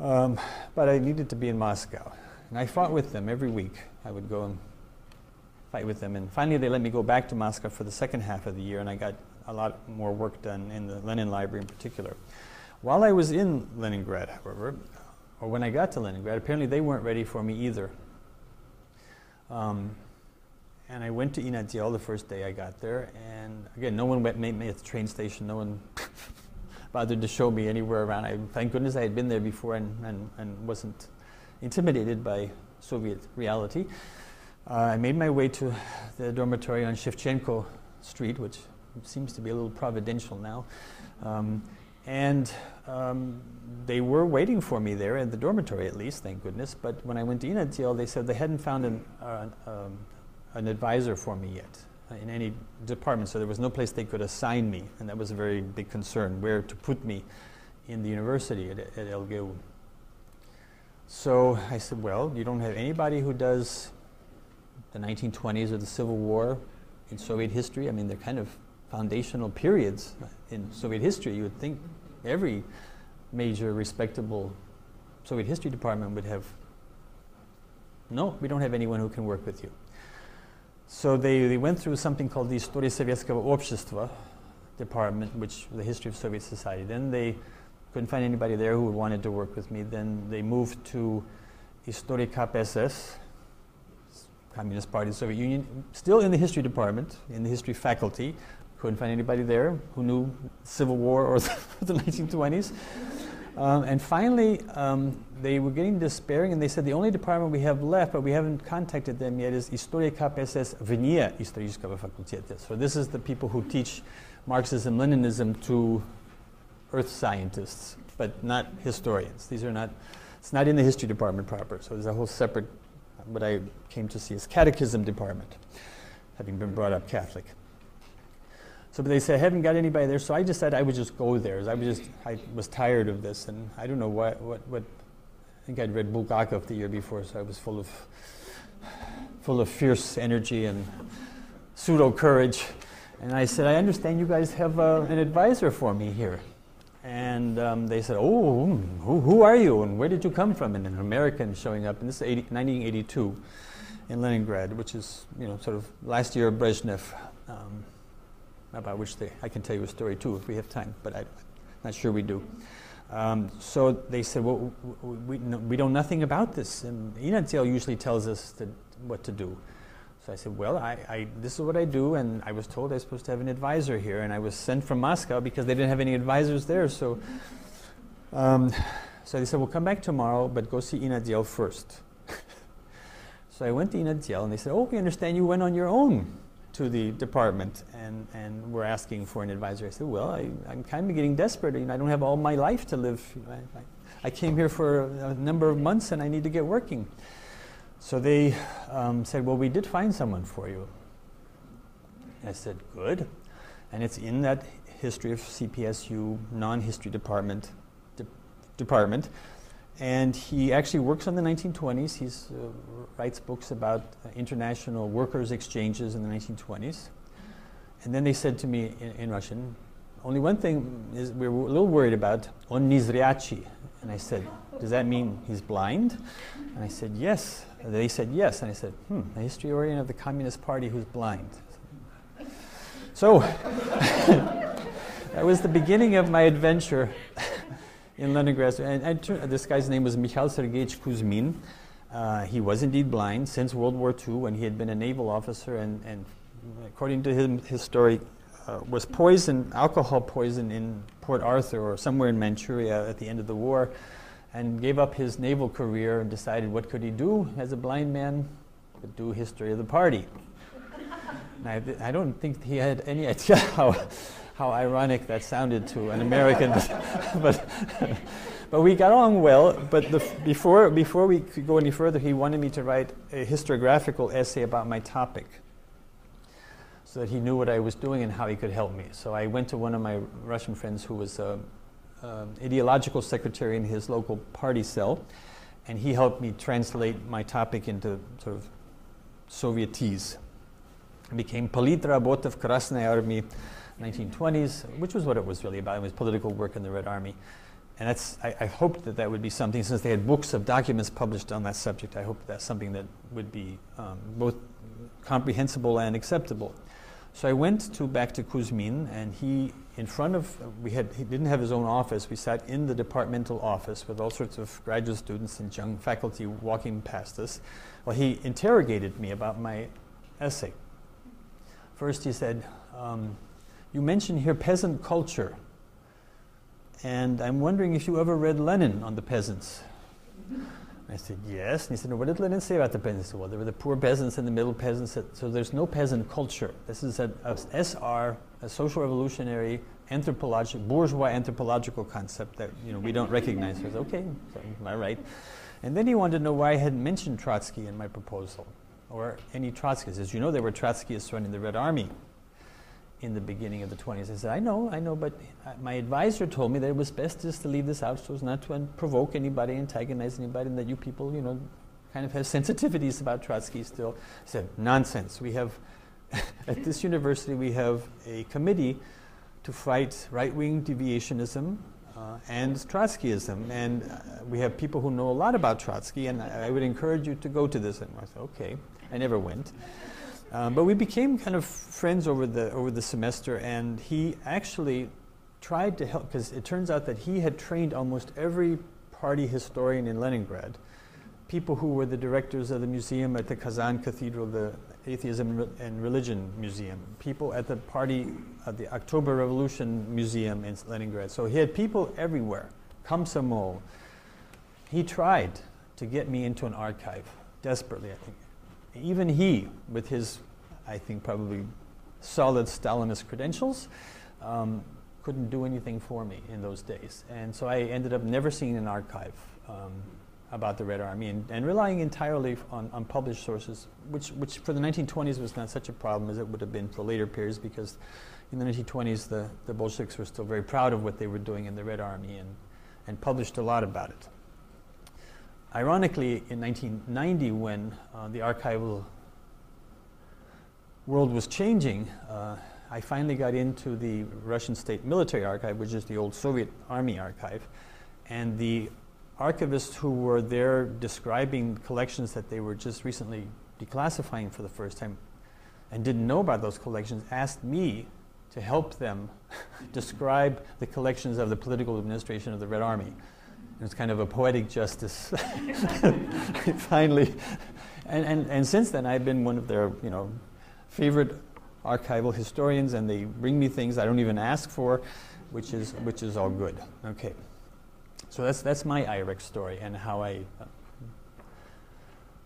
Um, but I needed to be in Moscow. And I fought with them every week. I would go and fight with them. And finally, they let me go back to Moscow for the second half of the year, and I got a lot more work done in the Lenin Library in particular. While I was in Leningrad, however, or when I got to Leningrad, apparently they weren't ready for me either. Um, and I went to INADZIEL the first day I got there, and again, no one met me at the train station. No one bothered to show me anywhere around. I, thank goodness I had been there before and, and, and wasn't intimidated by Soviet reality. Uh, I made my way to the dormitory on Shevchenko Street, which seems to be a little providential now. Um, and um, they were waiting for me there in the dormitory, at least, thank goodness. But when I went to INADZIEL, they said they hadn't found an, uh, um, an advisor for me yet in any department, so there was no place they could assign me, and that was a very big concern, where to put me in the university at, at LGU. So I said, well, you don't have anybody who does the 1920s or the Civil War in Soviet history. I mean, they're kind of foundational periods in Soviet history. You would think every major respectable Soviet history department would have. No, we don't have anyone who can work with you. So they, they went through something called the История Советского общества department, which the history of Soviet society. Then they couldn't find anybody there who wanted to work with me. Then they moved to История KPSS, Communist Party of the Soviet Union, still in the history department, in the history faculty. Couldn't find anybody there who knew Civil War or the 1920s. Um, and finally, um, they were getting despairing, and they said the only department we have left, but we haven't contacted them yet, is История KPSS вне исторического факультета. So this is the people who teach Marxism, Leninism to earth scientists, but not historians. These are not, it's not in the history department proper. So there's a whole separate, what I came to see as catechism department, having been brought up Catholic. So they said, I haven't got anybody there, so I decided I would just go there. I was just, I was tired of this, and I don't know what, what, what I think I'd read Bulgakov the year before, so I was full of, full of fierce energy and pseudo courage. And I said, I understand you guys have uh, an advisor for me here. And um, they said, Oh, who, who, are you? And where did you come from? And an American showing up. And this is 80, 1982 in Leningrad, which is, you know, sort of last year of Brezhnev. Um, about which they, I can tell you a story too if we have time, but I'm not sure we do. Um, so they said, well, we, we, we know nothing about this, and Inadziel usually tells us what to do. So I said, well, I, I, this is what I do, and I was told I was supposed to have an advisor here, and I was sent from Moscow because they didn't have any advisors there. So, um, so they said, well, come back tomorrow, but go see Inadziel first. so I went to Inadziel, and they said, oh, we understand you went on your own to the department and, and were asking for an advisor. I said, well, I, am kind of getting desperate. You know, I don't have all my life to live. I, I, I, came here for a number of months and I need to get working. So they um, said, well, we did find someone for you. I said, good. And it's in that history of CPSU non-history department de- department and he actually works on the 1920s. He uh, writes books about uh, international workers' exchanges in the 1920s. And then they said to me in, in Russian, only one thing is we were a little worried about, on nizryachi. And I said, does that mean he's blind? And I said, yes. And they said, yes. And I said, hmm, a historian of the Communist Party who's blind. So, that was the beginning of my adventure in Leningrad. And, and this guy's name was Mikhail Sergeyevich Kuzmin. Uh, he was indeed blind since World War II when he had been a naval officer and, and according to his story, uh, was poisoned, alcohol poison in Port Arthur or somewhere in Manchuria at the end of the war and gave up his naval career and decided what could he do as a blind man? Could do history of the party. I, I, don't think he had any idea how how ironic that sounded to an American. but, but we got along well. But the, before, before we could go any further, he wanted me to write a historiographical essay about my topic so that he knew what I was doing and how he could help me. So I went to one of my Russian friends who was an ideological secretary in his local party cell, and he helped me translate my topic into sort of Sovietese. Became Politrabot of Krasnaya Army 1920s, which was what it was really about. It was political work in the Red Army. And that's, I, I hoped that that would be something, since they had books of documents published on that subject, I hoped that's something that would be um, both comprehensible and acceptable. So I went to back to Kuzmin, and he, in front of, we had, he didn't have his own office. We sat in the departmental office with all sorts of graduate students and young faculty walking past us. Well, he interrogated me about my essay. First, he said, um, you mention here peasant culture. And I'm wondering if you ever read Lenin on the peasants. I said, yes. And he said, no, what did Lenin say about the peasants? Well, there were the poor peasants and the middle peasants. So there's no peasant culture. This is a, a SR, a social revolutionary anthropological, bourgeois anthropological concept that you know, we don't recognize. I said, okay, so I right? And then he wanted to know why I hadn't mentioned Trotsky in my proposal, or any Trotskyists. As you know, there were Trotskyists running the Red Army in the beginning of the 20s. I said, I know, I know, but my advisor told me that it was best just to leave this out so as not to provoke anybody, antagonize anybody, and that you people, you know, kind of have sensitivities about Trotsky still. I said, nonsense. We have, at this university, we have a committee to fight right-wing deviationism uh, and Trotskyism. And uh, we have people who know a lot about Trotsky, and I, I would encourage you to go to this. And I said, okay. I never went. Um, but we became kind of friends over the, over the semester, and he actually tried to help, because it turns out that he had trained almost every party historian in Leningrad, people who were the directors of the museum at the Kazan Cathedral, the Atheism and Religion Museum, people at the party, at the October Revolution Museum in Leningrad. So he had people everywhere, Komsomol. He tried to get me into an archive, desperately, I think even he, with his, I think, probably solid Stalinist credentials, um, couldn't do anything for me in those days. And so I ended up never seeing an archive um, about the Red Army and, and relying entirely on, on, published sources, which, which for the 1920s was not such a problem as it would have been for later periods because in the 1920s the, the Bolsheviks were still very proud of what they were doing in the Red Army and, and published a lot about it. Ironically, in 1990, when uh, the archival world was changing, uh, I finally got into the Russian State Military Archive, which is the old Soviet Army archive. And the archivists who were there describing collections that they were just recently declassifying for the first time and didn't know about those collections asked me to help them describe the collections of the political administration of the Red Army. It was kind of a poetic justice, finally. And, and, and since then, I've been one of their, you know, favorite archival historians, and they bring me things I don't even ask for, which is, which is all good. Okay. So that's, that's my IREX story and how I,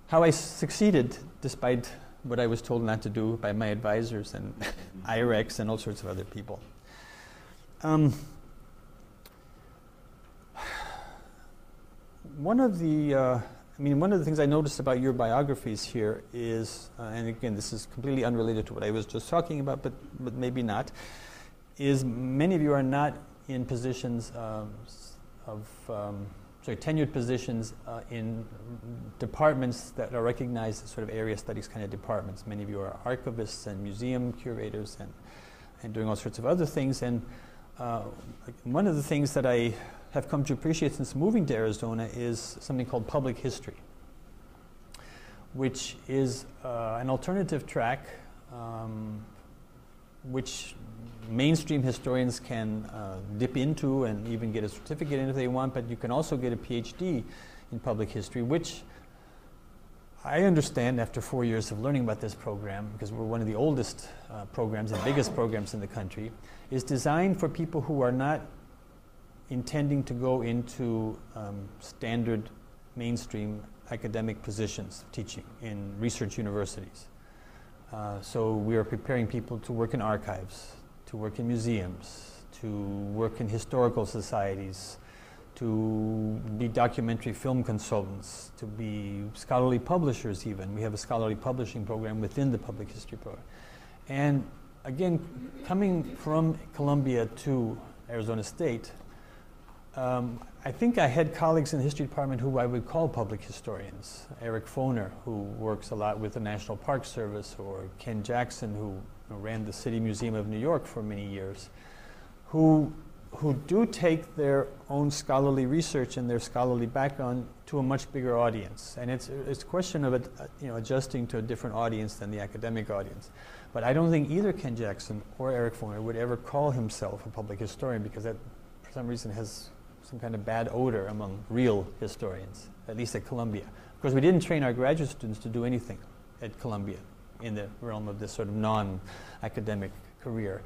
how I succeeded despite what I was told not to do by my advisors and IREX and all sorts of other people. Um, one of the, uh, I mean, one of the things I noticed about your biographies here is, uh, and again, this is completely unrelated to what I was just talking about, but, but maybe not, is many of you are not in positions um, of, um, sorry, tenured positions uh, in departments that are recognized as sort of area studies kind of departments. Many of you are archivists and museum curators and, and doing all sorts of other things. And uh, one of the things that I have come to appreciate since moving to Arizona is something called public history, which is uh, an alternative track um, which mainstream historians can uh, dip into and even get a certificate in if they want, but you can also get a PhD in public history, which I understand after four years of learning about this program, because we're one of the oldest uh, programs and biggest programs in the country, is designed for people who are not intending to go into um, standard mainstream academic positions of teaching in research universities. Uh, so we are preparing people to work in archives, to work in museums, to work in historical societies, to be documentary film consultants, to be scholarly publishers even. We have a scholarly publishing program within the public history program. And again, coming from Columbia to Arizona State, um, I think I had colleagues in the history department who I would call public historians. Eric Foner, who works a lot with the National Park Service, or Ken Jackson, who ran the City Museum of New York for many years, who, who do take their own scholarly research and their scholarly background to a much bigger audience. And it's, it's a question of uh, you know, adjusting to a different audience than the academic audience. But I don't think either Ken Jackson or Eric Foner would ever call himself a public historian because that, for some reason, has some kind of bad odor among real historians, at least at Columbia. Of course, we didn't train our graduate students to do anything at Columbia in the realm of this sort of non academic career.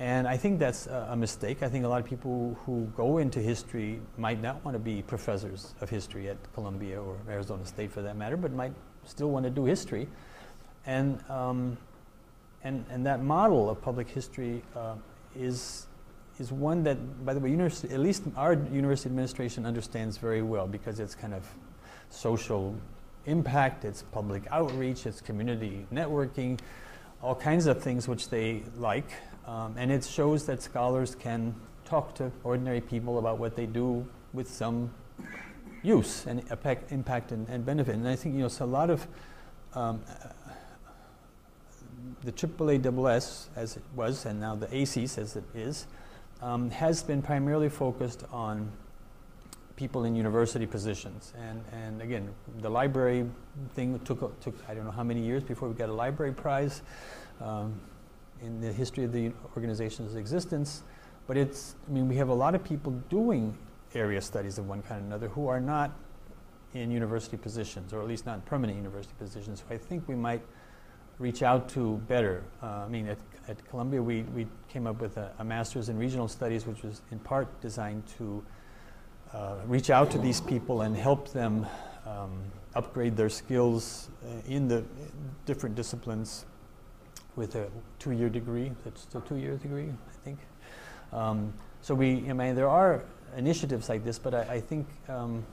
And I think that's a, a, mistake. I think a lot of people who go into history might not want to be professors of history at Columbia or Arizona State for that matter, but might still want to do history. And, um, and, and that model of public history uh, is is one that, by the way, at least our university administration understands very well because it's kind of social impact, it's public outreach, it's community networking, all kinds of things which they like. Um, and it shows that scholars can talk to ordinary people about what they do with some use and impact and, and benefit. And I think, you know, so a lot of um, the AAASS, as it was, and now the ACES as it is, um, has been primarily focused on people in university positions. And, and again, the library thing took, took, I don't know how many years before we got a library prize um, in the history of the organization's existence. But it's, I mean, we have a lot of people doing area studies of one kind or another who are not in university positions, or at least not permanent university positions. So I think we might reach out to better. Uh, I mean, at, Columbia, we, we came up with a, a, master's in regional studies, which was in part designed to uh, reach out to these people and help them um, upgrade their skills uh, in the different disciplines with a two-year degree. That's a two-year degree, I think. Um, so we, I mean, there are initiatives like this, but I, I think um,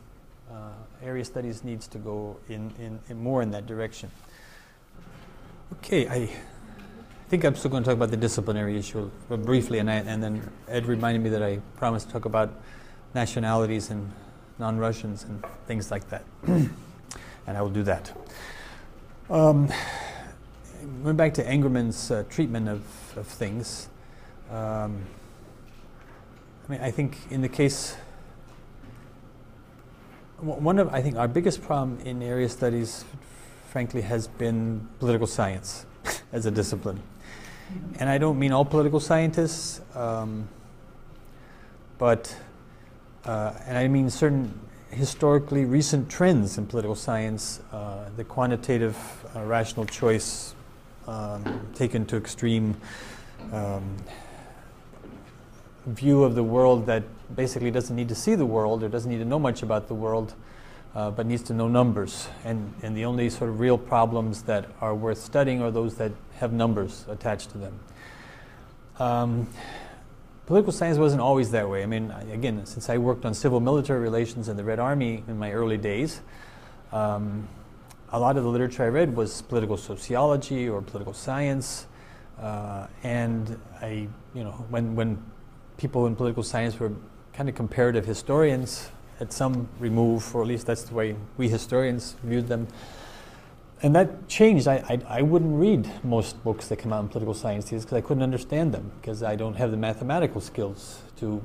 uh, area studies needs to go in, in, in more in that direction. Okay, I think I'm still going to talk about the disciplinary issue briefly, and, I, and then Ed reminded me that I promised to talk about nationalities and non-Russians and things like that, and I will do that. Um, going back to Engerman's uh, treatment of, of things, um, I mean, I think in the case, one of I think our biggest problem in area studies frankly, has been political science as a discipline. And I don't mean all political scientists, um, but, uh, and I mean certain historically recent trends in political science, uh, the quantitative uh, rational choice um, taken to extreme um, view of the world that basically doesn't need to see the world or doesn't need to know much about the world, uh, but needs to know numbers. And, and the only sort of real problems that are worth studying are those that have numbers attached to them. Um, political science wasn't always that way. I mean, again, since I worked on civil military relations in the Red Army in my early days, um, a lot of the literature I read was political sociology or political science. Uh, and I, you know, when, when people in political science were kind of comparative historians at some remove, or at least that's the way we historians viewed them. And that changed. I, I, I wouldn't read most books that come out in political science because I couldn't understand them because I don't have the mathematical skills to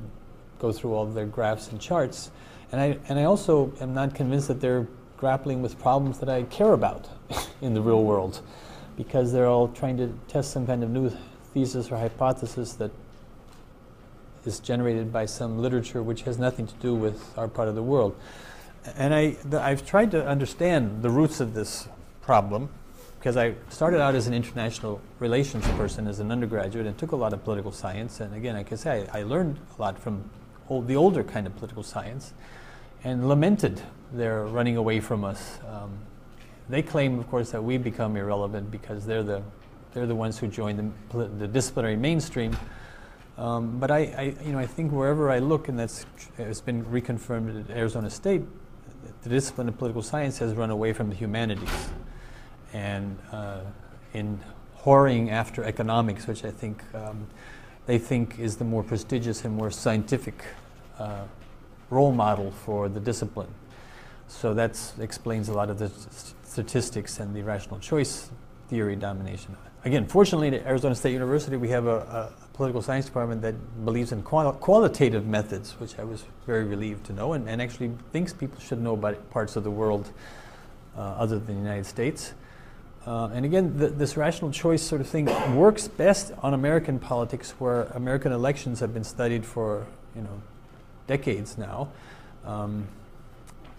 go through all their graphs and charts. And I, and I also am not convinced that they're grappling with problems that I care about in the real world because they're all trying to test some kind of new thesis or hypothesis that is generated by some literature which has nothing to do with our part of the world. And I, the, I've tried to understand the roots of this problem because I started out as an international relations person as an undergraduate and took a lot of political science. And again, I say, I, I learned a lot from old, the older kind of political science and lamented their running away from us. Um, they claim, of course, that we become irrelevant because they're the, they're the ones who join the, the disciplinary mainstream um, but I, I, you know, I think wherever I look, and that's it's been reconfirmed at Arizona State, the discipline of political science has run away from the humanities, and uh, in whoring after economics, which I think um, they think is the more prestigious and more scientific uh, role model for the discipline. So that explains a lot of the statistics and the rational choice theory domination. Again, fortunately, at Arizona State University, we have a, a political science department that believes in qual qualitative methods, which I was very relieved to know, and, and actually thinks people should know about parts of the world uh, other than the United States. Uh, and again, this rational choice sort of thing works best on American politics, where American elections have been studied for you know decades now. Um,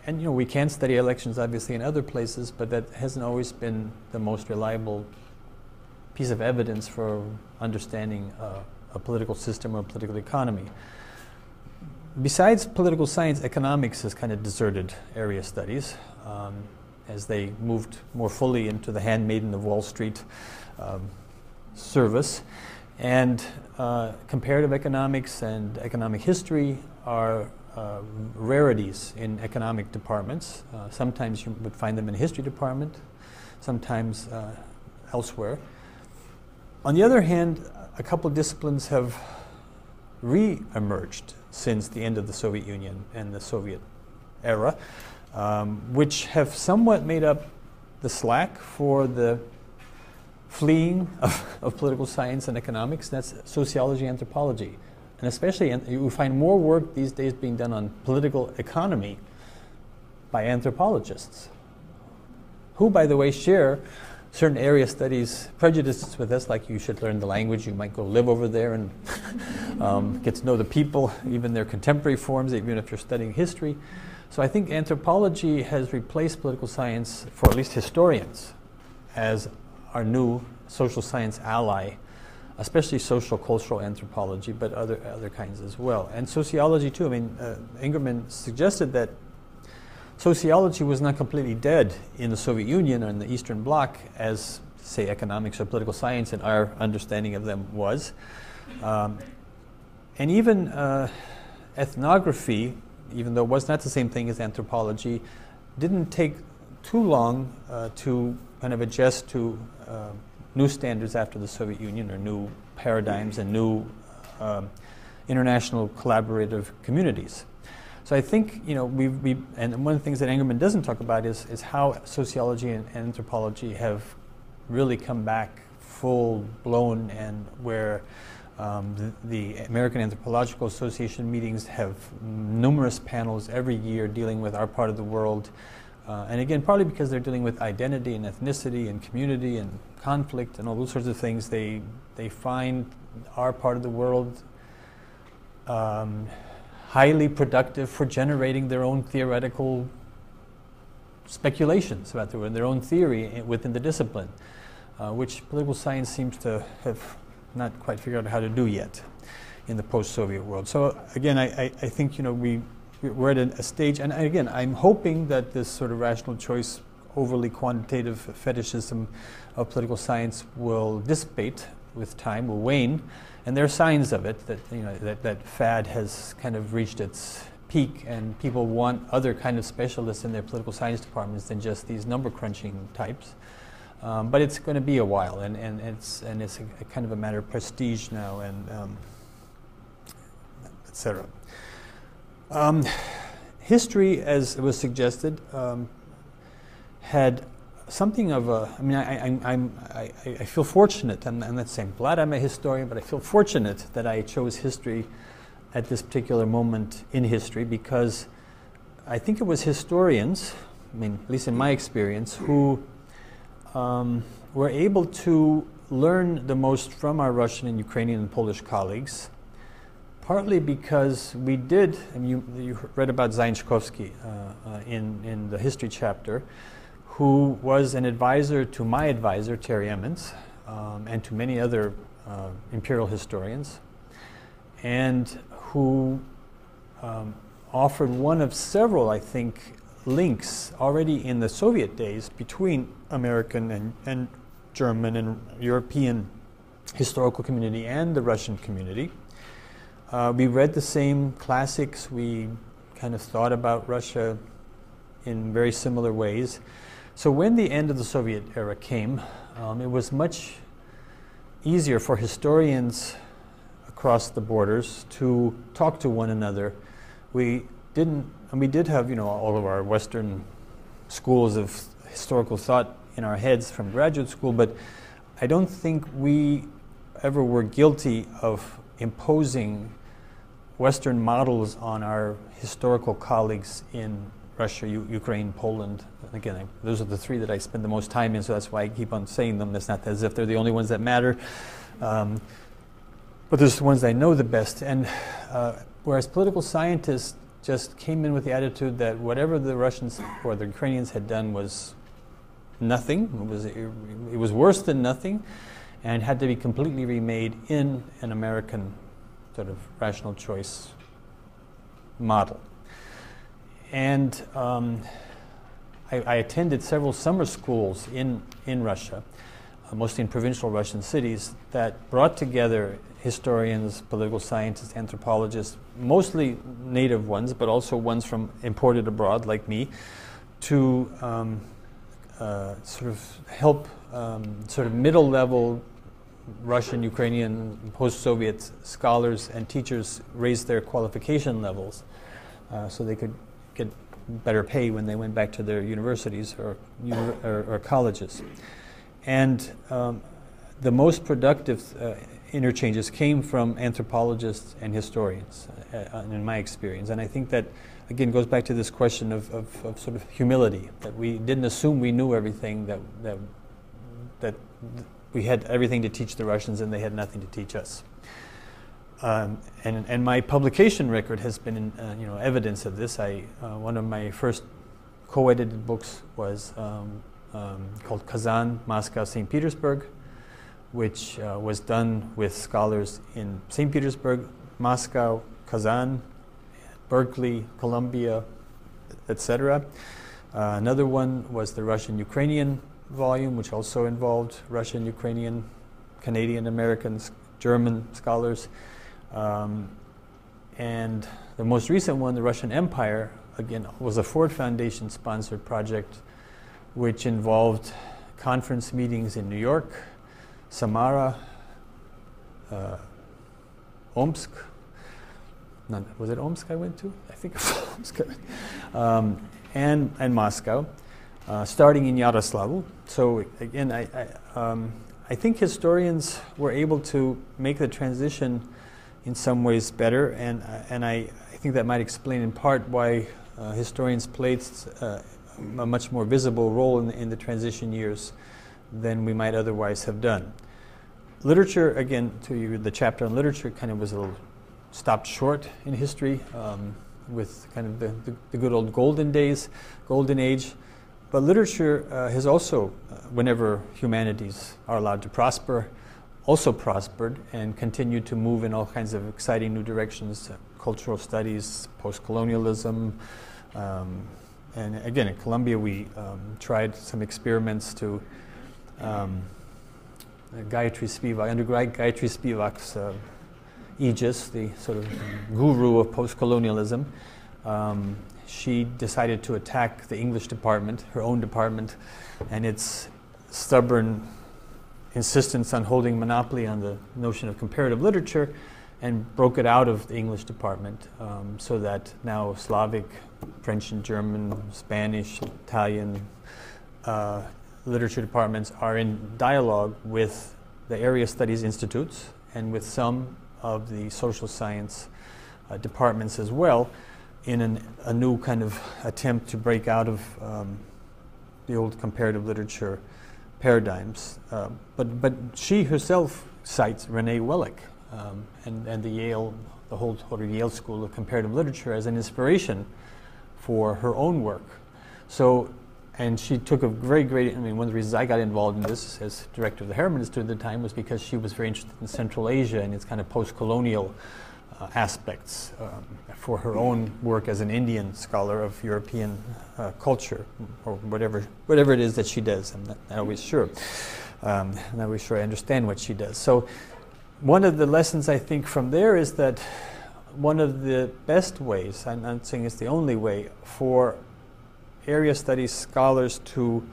and you know we can study elections obviously in other places, but that hasn't always been the most reliable piece of evidence for understanding uh, a political system or a political economy. Besides political science, economics has kind of deserted area studies um, as they moved more fully into the handmaiden of Wall Street um, service. And uh, comparative economics and economic history are uh, rarities in economic departments. Uh, sometimes you would find them in a history department, sometimes uh, elsewhere. On the other hand, a couple of disciplines have re-emerged since the end of the Soviet Union and the Soviet era, um, which have somewhat made up the slack for the fleeing of, of, political science and economics. That's sociology, anthropology, and especially you find more work these days being done on political economy by anthropologists, who, by the way, share certain area studies prejudices with us, like you should learn the language, you might go live over there and um, get to know the people, even their contemporary forms, even if you're studying history. So I think anthropology has replaced political science, for at least historians, as our new social science ally, especially social cultural anthropology, but other, other kinds as well. And sociology too. I mean, uh, Engerman suggested that sociology was not completely dead in the Soviet Union or in the Eastern Bloc as, say, economics or political science and our understanding of them was. Um, and even uh, ethnography, even though it was not the same thing as anthropology, didn't take too long uh, to kind of adjust to uh, new standards after the Soviet Union or new paradigms and new um, international collaborative communities. So I think, you know, we we and one of the things that Engerman doesn't talk about is, is how sociology and, and anthropology have really come back full blown and where um, the, the, American Anthropological Association meetings have numerous panels every year dealing with our part of the world. Uh, and again, partly because they're dealing with identity and ethnicity and community and conflict and all those sorts of things, they, they find our part of the world um, highly productive for generating their own theoretical speculations about the their own theory within the discipline, uh, which political science seems to have not quite figured out how to do yet in the post-Soviet world. So again, I, I, I think you know we we're at a, stage, and again, I'm hoping that this sort of rational choice, overly quantitative fetishism of political science will dissipate with time, will wane, and there are signs of it that you know that, that fad has kind of reached its peak, and people want other kind of specialists in their political science departments than just these number crunching types. Um, but it's going to be a while, and, and it's and it's a, a kind of a matter of prestige now, and um, etc. Um, history, as it was suggested, um, had something of a. I mean, I, I, I, I feel fortunate. I'm, I'm, not saying glad I'm a historian, but I feel fortunate that I chose history at this particular moment in history because I think it was historians, I mean, at least in my experience, who um, were able to learn the most from our Russian and Ukrainian and Polish colleagues partly because we did, and you, you read about Zaionchkovsky uh, uh, in, in the history chapter, who was an advisor to my advisor, Terry Emmons, um, and to many other uh, imperial historians, and who um, offered one of several, I think, links already in the Soviet days between American and, and German and European historical community and the Russian community. Uh, we read the same classics. We kind of thought about Russia in very similar ways. So when the end of the Soviet era came, um, it was much easier for historians across the borders to talk to one another. We didn't, and we did have, you know, all of our Western schools of historical thought in our heads from graduate school, but I don't think we ever were guilty of imposing Western models on our historical colleagues in Russia, U- Ukraine, Poland. Again, those are the three that I spend the most time in, so that's why I keep on saying them. It's not as if they're the only ones that matter. Um, but those are the ones I know the best. And uh, whereas political scientists just came in with the attitude that whatever the Russians or the Ukrainians had done was nothing, it was, it was worse than nothing, and had to be completely remade in an American sort of rational choice model. And um, I, I, attended several summer schools in, in Russia, uh, mostly in provincial Russian cities, that brought together historians, political scientists, anthropologists, mostly native ones, but also ones from imported abroad, like me, to um, uh, sort of help um, sort of middle level Russian, Ukrainian, post-Soviet scholars and teachers raise their qualification levels uh, so they could get better pay when they went back to their universities or, or, or colleges. And um, the most productive uh, interchanges came from anthropologists and historians, uh, in my experience. And I think that, again, goes back to this question of, of, of, sort of humility, that we didn't assume we knew everything, that, that, that we had everything to teach the Russians and they had nothing to teach us. Um, and, and my publication record has been uh, you know, evidence of this. I, uh, one of my first co-edited books was um, um, called Kazan, Moscow, St. Petersburg, which uh, was done with scholars in St. Petersburg, Moscow, Kazan, Berkeley, Columbia, etc. Uh, another one was the Russian-Ukrainian volume, which also involved Russian, Ukrainian, Canadian Americans, German scholars. Um, and the most recent one, the Russian Empire, again, was a Ford Foundation sponsored project which involved conference meetings in New York, Samara, uh, Omsk. Was it Omsk I went to? I think it was Omsk. Um, and, and Moscow uh, starting in Yaroslavl. So again, I, I, um, I, think historians were able to make the transition in some ways better, and, uh, and I, I think that might explain in part why uh, historians played uh, a much more visible role in the, in the transition years than we might otherwise have done. Literature, again, to you, the chapter on literature kind of was a little stopped short in history um, with kind of the, the, the, good old golden days, golden age. But literature uh, has also, uh, whenever humanities are allowed to prosper, also prospered and continued to move in all kinds of exciting new directions uh, cultural studies, post colonialism. Um, and again, at Columbia, we um, tried some experiments to. Um, Gayatri Spivak, under Gayatri Spivak's uh, aegis, the sort of guru of post colonialism, um, she decided to attack the English department, her own department, and its stubborn insistence on holding monopoly on the notion of comparative literature and broke it out of the English department um, so that now Slavic, French and German, Spanish, Italian uh, literature departments are in dialogue with the area studies institutes and with some of the social science uh, departments as well in an, a new kind of attempt to break out of um, the old comparative literature paradigms. Uh, but, but she herself cites René Wellek um, and, and the Yale, the whole sort of Yale School of Comparative Literature as an inspiration for her own work. So, and she took a very great, I mean, one of the reasons I got involved in this as director of the Harriman Institute at the time was because she was very interested in Central Asia and its kind of post-colonial uh, aspects um, for her own work as an Indian scholar of European uh, culture, or whatever, whatever it is that she does. I'm not, not always sure. Um, I'm not always sure I understand what she does. So, one of the lessons I think from there is that one of the best ways, I'm not saying it's the only way, for area studies scholars to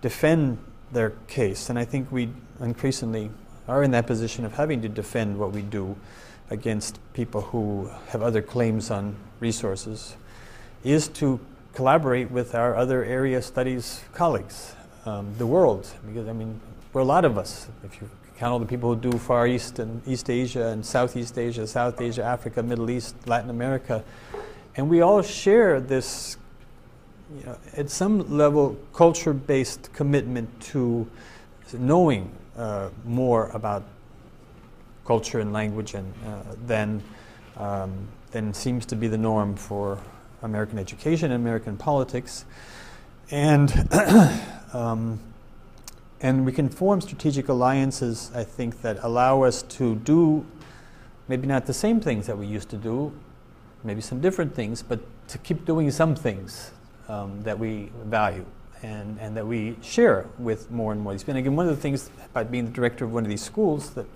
defend their case, and I think we increasingly are in that position of having to defend what we do against people who have other claims on resources is to collaborate with our other area studies colleagues, um, the world, because I mean, we're a lot of us. If you count all the people who do Far East and East Asia and Southeast Asia, South Asia, Africa, Middle East, Latin America, and we all share this, you know, at some level, culture-based commitment to knowing uh, more about culture and language and uh, than, um, seems to be the norm for American education and American politics. And, um, and we can form strategic alliances, I think, that allow us to do maybe not the same things that we used to do, maybe some different things, but to keep doing some things um, that we value and, and that we share with more and more. people And again, one of the things about being the director of one of these schools that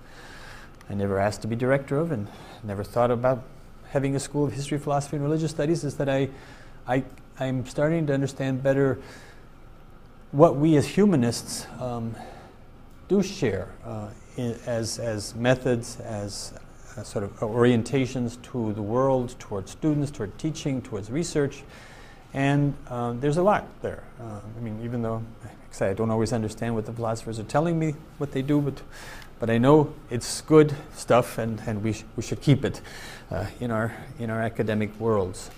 I never asked to be director of and never thought about having a school of history, philosophy, and religious studies is that I, I, I'm starting to understand better what we as humanists um, do share uh, in, as, as methods, as uh, sort of orientations to the world, towards students, toward teaching, towards research. And uh, there's a lot there. Uh, I mean, even though I don't always understand what the philosophers are telling me what they do, but but I know it's good stuff and, and we, sh- we should keep it uh, in, our, in our academic worlds.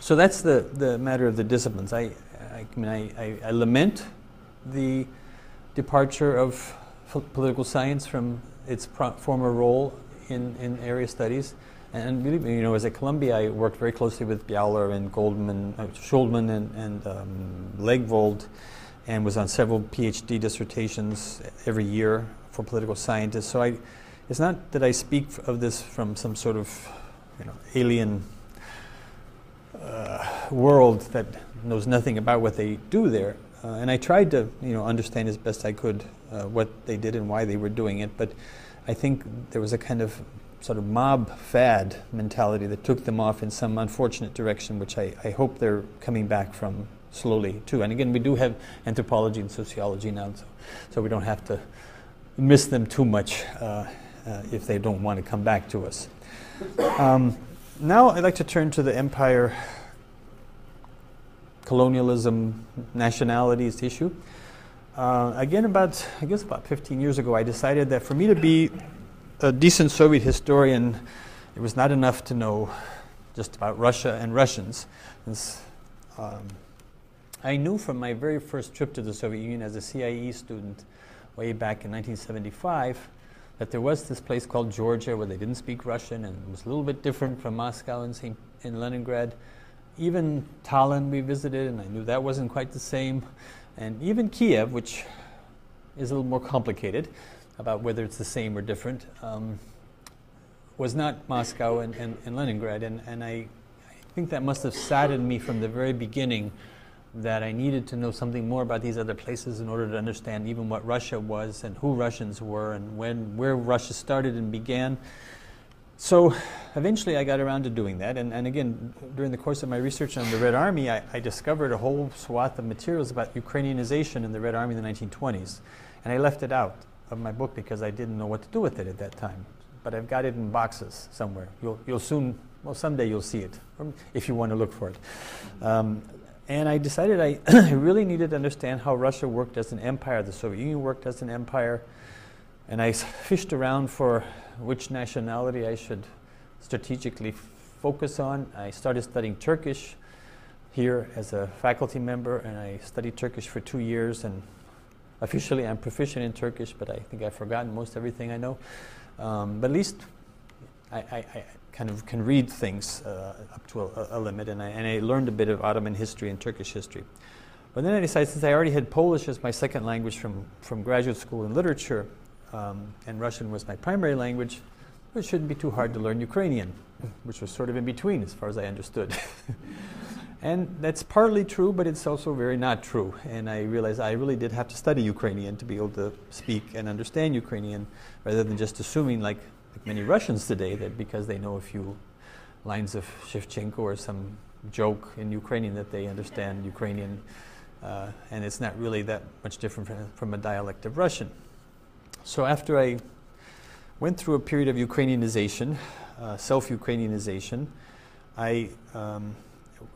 So that's the, the matter of the disciplines. I, I, mean, I, I, I lament the departure of political science from its former role in, in area studies. And really, you know, as at Columbia, I worked very closely with Bialer and Goldman, uh, Shulman and, and um, Legvold, and was on several PhD dissertations every year for political scientists. So I, it's not that I speak of this from some sort of you know, alien uh, world that knows nothing about what they do there. Uh, and I tried to you know, understand as best I could uh, what they did and why they were doing it. But I think there was a kind of sort of mob fad mentality that took them off in some unfortunate direction, which I, I hope they're coming back from slowly too. And again, we do have anthropology and sociology now, so, so we don't have to miss them too much uh, uh, if they don't want to come back to us. Um, now I'd like to turn to the empire colonialism nationalities issue. Uh, again, about I guess about 15 years ago, I decided that for me to be a decent Soviet historian, it was not enough to know just about Russia and Russians. Um, I knew from my very first trip to the Soviet Union as a CIE student way back in 1975 that there was this place called Georgia where they didn't speak Russian and it was a little bit different from Moscow and St. in Leningrad. Even Tallinn we visited and I knew that wasn't quite the same. And even Kiev, which is a little more complicated about whether it's the same or different, um, was not Moscow and, and, and Leningrad. And, and I, I think that must have saddened me from the very beginning that I needed to know something more about these other places in order to understand even what Russia was and who Russians were and when where Russia started and began. So eventually I got around to doing that. And, and again, during the course of my research on the Red Army, I, I discovered a whole swath of materials about Ukrainianization in the Red Army in the 1920s. And I left it out of my book because I didn't know what to do with it at that time. But I've got it in boxes somewhere. You'll, you'll soon, well, someday you'll see it, if you want to look for it. Um, and I decided I, really needed to understand how Russia worked as an empire, the Soviet Union worked as an empire. And I fished around for which nationality I should strategically focus on. I started studying Turkish here as a faculty member, and I studied Turkish for two years. And officially, I'm proficient in Turkish, but I think I've forgotten most everything I know. Um, but at least I, I, I, kind of can read things uh, up to a, a limit, and I, and I learned a bit of Ottoman history and Turkish history. But then I decided, since I already had Polish as my second language from, from graduate school in literature, um, and Russian was my primary language, it shouldn't be too hard to learn Ukrainian, which was sort of in between as far as I understood. and that's partly true, but it's also very not true. And I realized I really did have to study Ukrainian to be able to speak and understand Ukrainian rather than just assuming, like like many Russians today, that because they know a few lines of Shevchenko or some joke in Ukrainian that they understand Ukrainian, uh, and it's not really that much different from, from a dialect of Russian. So after I went through a period of Ukrainianization, uh, self-Ukrainianization, I um,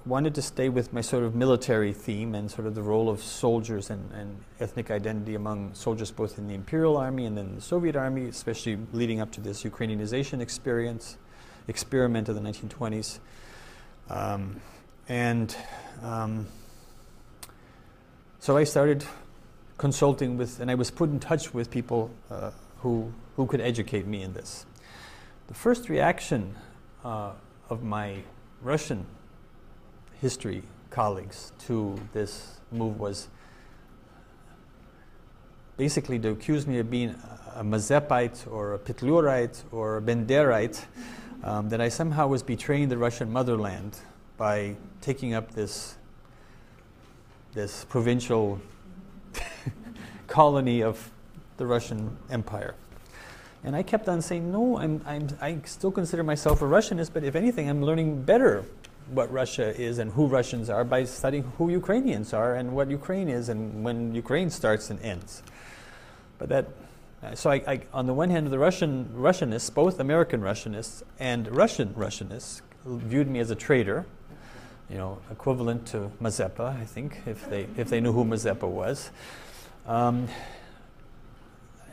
wanted to stay with my sort of military theme and sort of the role of soldiers and, and, ethnic identity among soldiers both in the Imperial Army and then the Soviet Army, especially leading up to this Ukrainianization experience, experiment of the 1920s. Um, and um, so I started consulting with, and I was put in touch with people uh, who, who could educate me in this. The first reaction uh, of my Russian history colleagues to this move was basically to accuse me of being a Mazepite or a Petlurite or a Banderite, um, that I somehow was betraying the Russian motherland by taking up this, this provincial colony of the Russian Empire. And I kept on saying, no, I'm, I'm, I still consider myself a Russianist, but if anything, I'm learning better what Russia is and who Russians are by studying who Ukrainians are and what Ukraine is and when Ukraine starts and ends. But that, so I, I, on the one hand, the Russian Russianists, both American Russianists and Russian Russianists, viewed me as a traitor, you know, equivalent to Mazeppa, I think, if they if they knew who Mazeppa was. Um,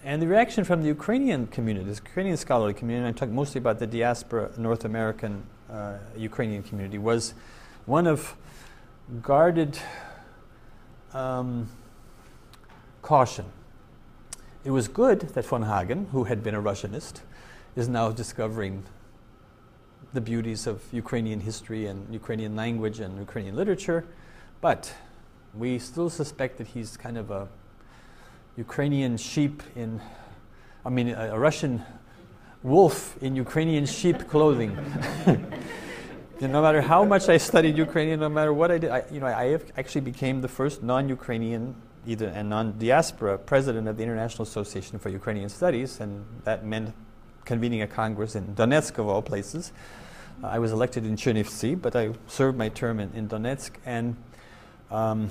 and the reaction from the Ukrainian community, the Ukrainian scholarly community, I'm talking mostly about the diaspora North American uh, Ukrainian community was one of guarded um, caution. It was good that von Hagen, who had been a Russianist, is now discovering the beauties of Ukrainian history and Ukrainian language and Ukrainian literature, but we still suspect that he's kind of a Ukrainian sheep in, I mean, a, a Russian wolf in Ukrainian sheep clothing. no matter how much I studied Ukrainian, no matter what I did, I, you know, I actually became the first non-Ukrainian, either and non-diaspora president of the International Association for Ukrainian Studies, and that meant convening a congress in Donetsk of all places. Uh, I was elected in Chernivtsi, but I served my term in, in Donetsk, and um,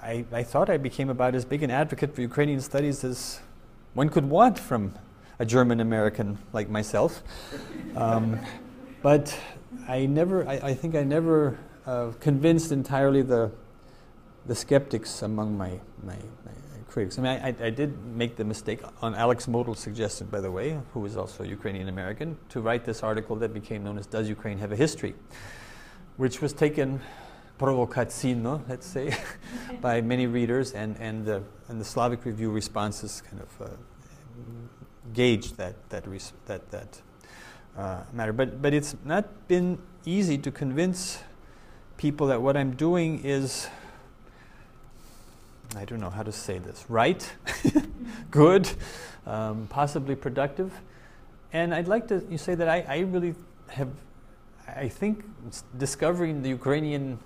I, I thought I became about as big an advocate for Ukrainian studies as one could want from a German American like myself. Um, but I never, I, I, think I never uh, convinced entirely the, the skeptics among my, my, my critics. I mean, I, I, did make the mistake on Alex Motyl's suggestion, by the way, who is also Ukrainian American, to write this article that became known as Does Ukraine Have a History? which was taken provocazzino, let's say, by many readers, and, and, the, and the Slavic Review responses kind of uh, gauge that, that, that, that uh, matter. But, but it's not been easy to convince people that what I'm doing is, I don't know how to say this, right, good, um, possibly productive. And I'd like to say that I, I really have, I think discovering the Ukrainian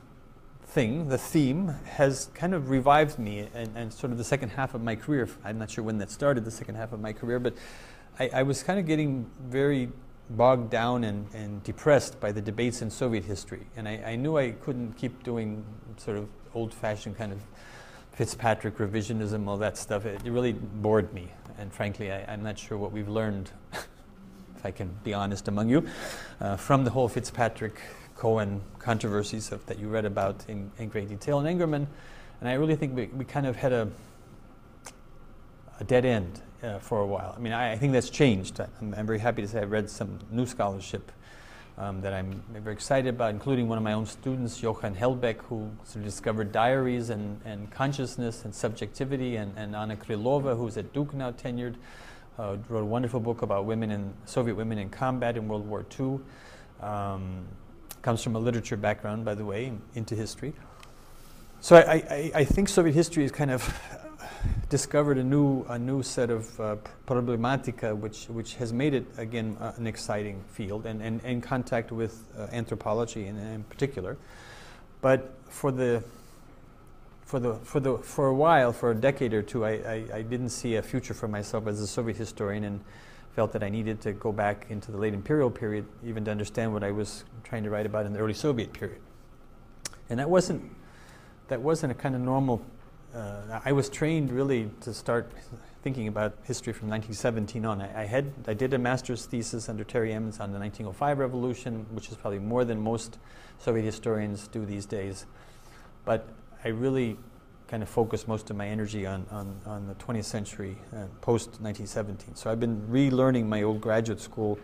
thing, the theme, has kind of revived me and, and, sort of the second half of my career. I'm not sure when that started, the second half of my career, but I, I was kind of getting very bogged down and, and, depressed by the debates in Soviet history. And I, I knew I couldn't keep doing sort of old fashioned kind of Fitzpatrick revisionism, all that stuff. It, it really bored me. And frankly, I, am not sure what we've learned, if I can be honest among you, uh, from the whole Fitzpatrick Cohen controversies of, that you read about in, in, great detail in Engerman. And I really think we, we kind of had a, a dead end uh, for a while. I mean, I, I think that's changed. I'm, I'm, very happy to say I read some new scholarship um, that I'm very excited about, including one of my own students, Jochen Hellbeck, who sort of discovered diaries and, and consciousness and subjectivity, and, and Anna Krylova, who's at Duke now tenured, uh, wrote a wonderful book about women in Soviet women in combat in World War II. Um, comes from a literature background, by the way, into history. So I, I, I think Soviet history has kind of discovered a new, a new set of uh, problematica, which, which has made it, again, uh, an exciting field and, and, in contact with uh, anthropology in, in particular. But for the, for, the, for, the, for a while, for a decade or two, I, I, I, didn't see a future for myself as a Soviet historian and felt that I needed to go back into the late imperial period, even to understand what I was trying to write about in the early Soviet period. And that wasn't, that wasn't a kind of normal uh, I was trained really to start thinking about history from 1917 on. I, I, had I did a master's thesis under Terry Emmons on the 1905 revolution, which is probably more than most Soviet historians do these days. But I really kind of focused most of my energy on, on, on the 20th century uh, post 1917. So I've been relearning my old graduate school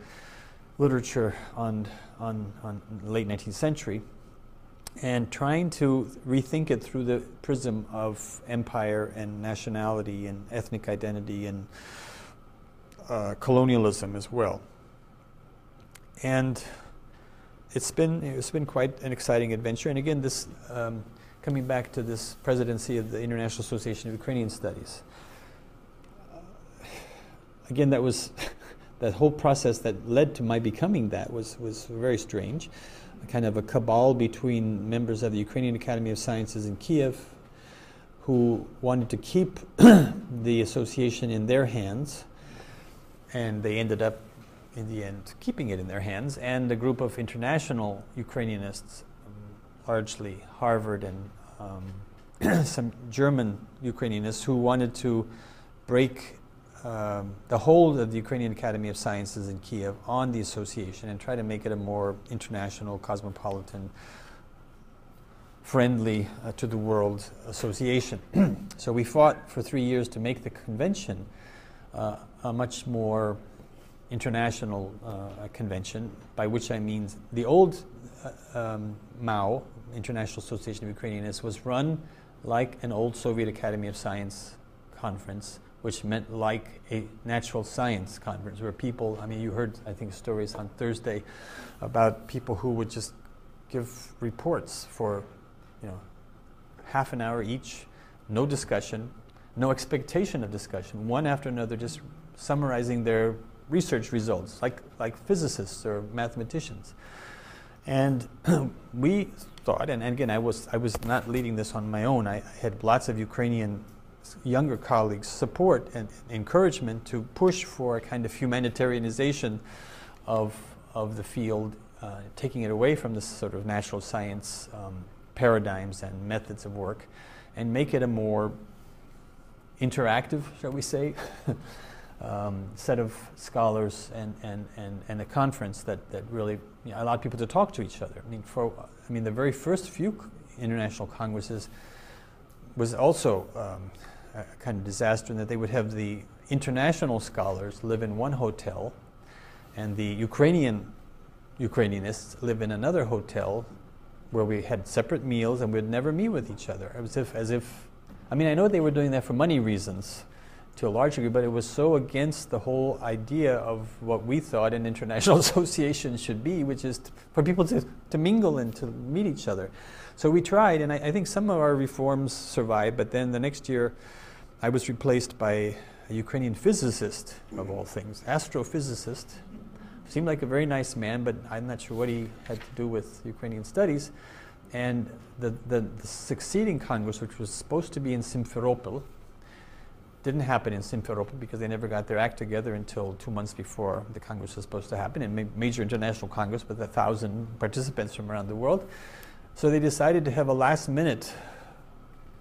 literature on, on, on late 19th century and trying to rethink it through the prism of empire and nationality and ethnic identity and uh, colonialism as well. And it's been it's been quite an exciting adventure. And again, this um, coming back to this presidency of the International Association of Ukrainian Studies. Uh, again, that was that whole process that led to my becoming that was was very strange a kind of a cabal between members of the Ukrainian Academy of Sciences in Kiev who wanted to keep the association in their hands, and they ended up, in the end, keeping it in their hands, and a group of international Ukrainianists, largely Harvard and um, some German Ukrainianists, who wanted to break um, the hold of the Ukrainian Academy of Sciences in Kiev on the association and try to make it a more international, cosmopolitan, friendly uh, to the world association. so we fought for three years to make the convention uh, a much more international uh, convention, by which I mean the old uh, um, MAU, International Association of Ukrainianists, was run like an old Soviet Academy of Science conference which meant like a natural science conference where people, I mean, you heard, I think, stories on Thursday about people who would just give reports for, you know, half an hour each, no discussion, no expectation of discussion, one after another, just summarizing their research results, like, like physicists or mathematicians. And we thought, and, again, I was, I was not leading this on my own, I, I had lots of Ukrainian younger colleagues support and encouragement to push for a kind of humanitarianization of, of the field, uh, taking it away from this sort of natural science um, paradigms and methods of work, and make it a more interactive, shall we say, um, set of scholars and, and, and, and a conference that, that really you know, allowed people to talk to each other. I mean, for, I mean, the very first few international congresses was also um, a kind of disaster in that they would have the international scholars live in one hotel and the Ukrainian Ukrainianists live in another hotel where we had separate meals and we'd never meet with each other. It was if, as if, I mean, I know they were doing that for money reasons to a large degree, but it was so against the whole idea of what we thought an international association should be, which is for people to, to mingle and to meet each other. So we tried, and I, I think some of our reforms survived, but then the next year I was replaced by a Ukrainian physicist, of all things, astrophysicist. Seemed like a very nice man, but I'm not sure what he had to do with Ukrainian studies. And the, the, the succeeding Congress, which was supposed to be in Simferopol, didn't happen in Simferopol because they never got their act together until two months before the Congress was supposed to happen, a ma- major international Congress with a thousand participants from around the world. So they decided to have a last minute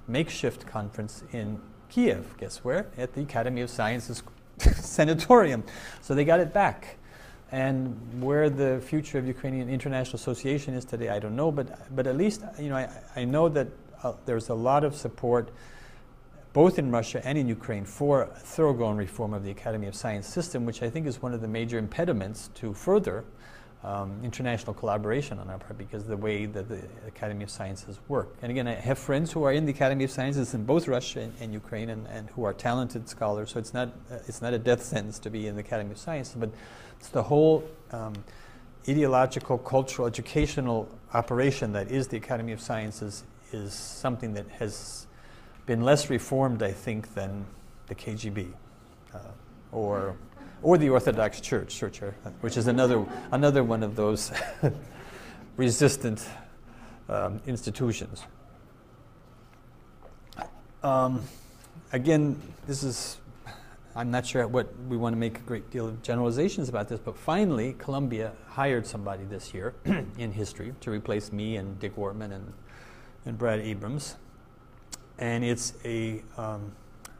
makeshift conference in Kiev, guess where? At the Academy of Sciences Sanatorium. So they got it back. And where the future of Ukrainian International Association is today, I don't know, but, but at least you know, I, I know that uh, there's a lot of support both in Russia and in Ukraine for thoroughgoing reform of the Academy of Science system, which I think is one of the major impediments to further um, international collaboration on our part because the way that the Academy of Sciences work. And again, I have friends who are in the Academy of Sciences in both Russia and, and Ukraine and, and, who are talented scholars, so it's not, uh, it's not a death sentence to be in the Academy of Sciences, but it's the whole um, ideological, cultural, educational operation that is the Academy of Sciences is something that has been less reformed, I think, than the KGB uh, or or the Orthodox Church, church which is another, another one of those resistant um, institutions. Um, again, this is, I'm not sure what we want to make a great deal of generalizations about this, but finally, Columbia hired somebody this year in history to replace me and Dick Wortman and, and Brad Abrams. And it's a um,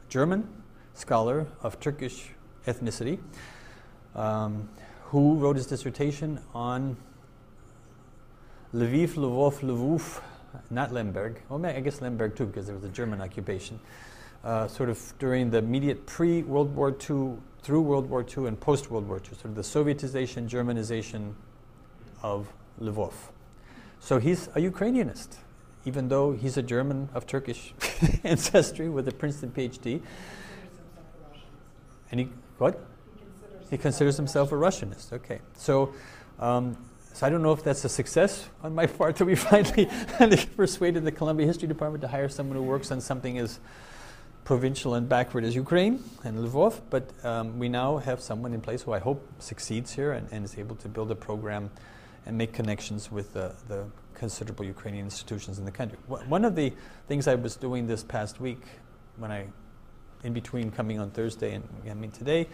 German scholar of Turkish ethnicity, um, who wrote his dissertation on Lviv, Lvov, Lvov, not Lemberg. Well, I guess Lemberg too, because there was a German occupation. Uh, sort of during the immediate pre World War II, through World War II, and post World War II, sort of the Sovietization, Germanization of Lvov. So he's a Ukrainianist, even though he's a German of Turkish ancestry with a Princeton PhD. And he, what? He considers himself a Russianist. Okay. So, um, so I don't know if that's a success on my part that we finally persuaded the Columbia History Department to hire someone who works on something as provincial and backward as Ukraine and Lvov. But um, we now have someone in place who I hope succeeds here and, and is able to build a program and make connections with the, the considerable Ukrainian institutions in the country. One of the things I was doing this past week when I in between coming on Thursday and I mean today,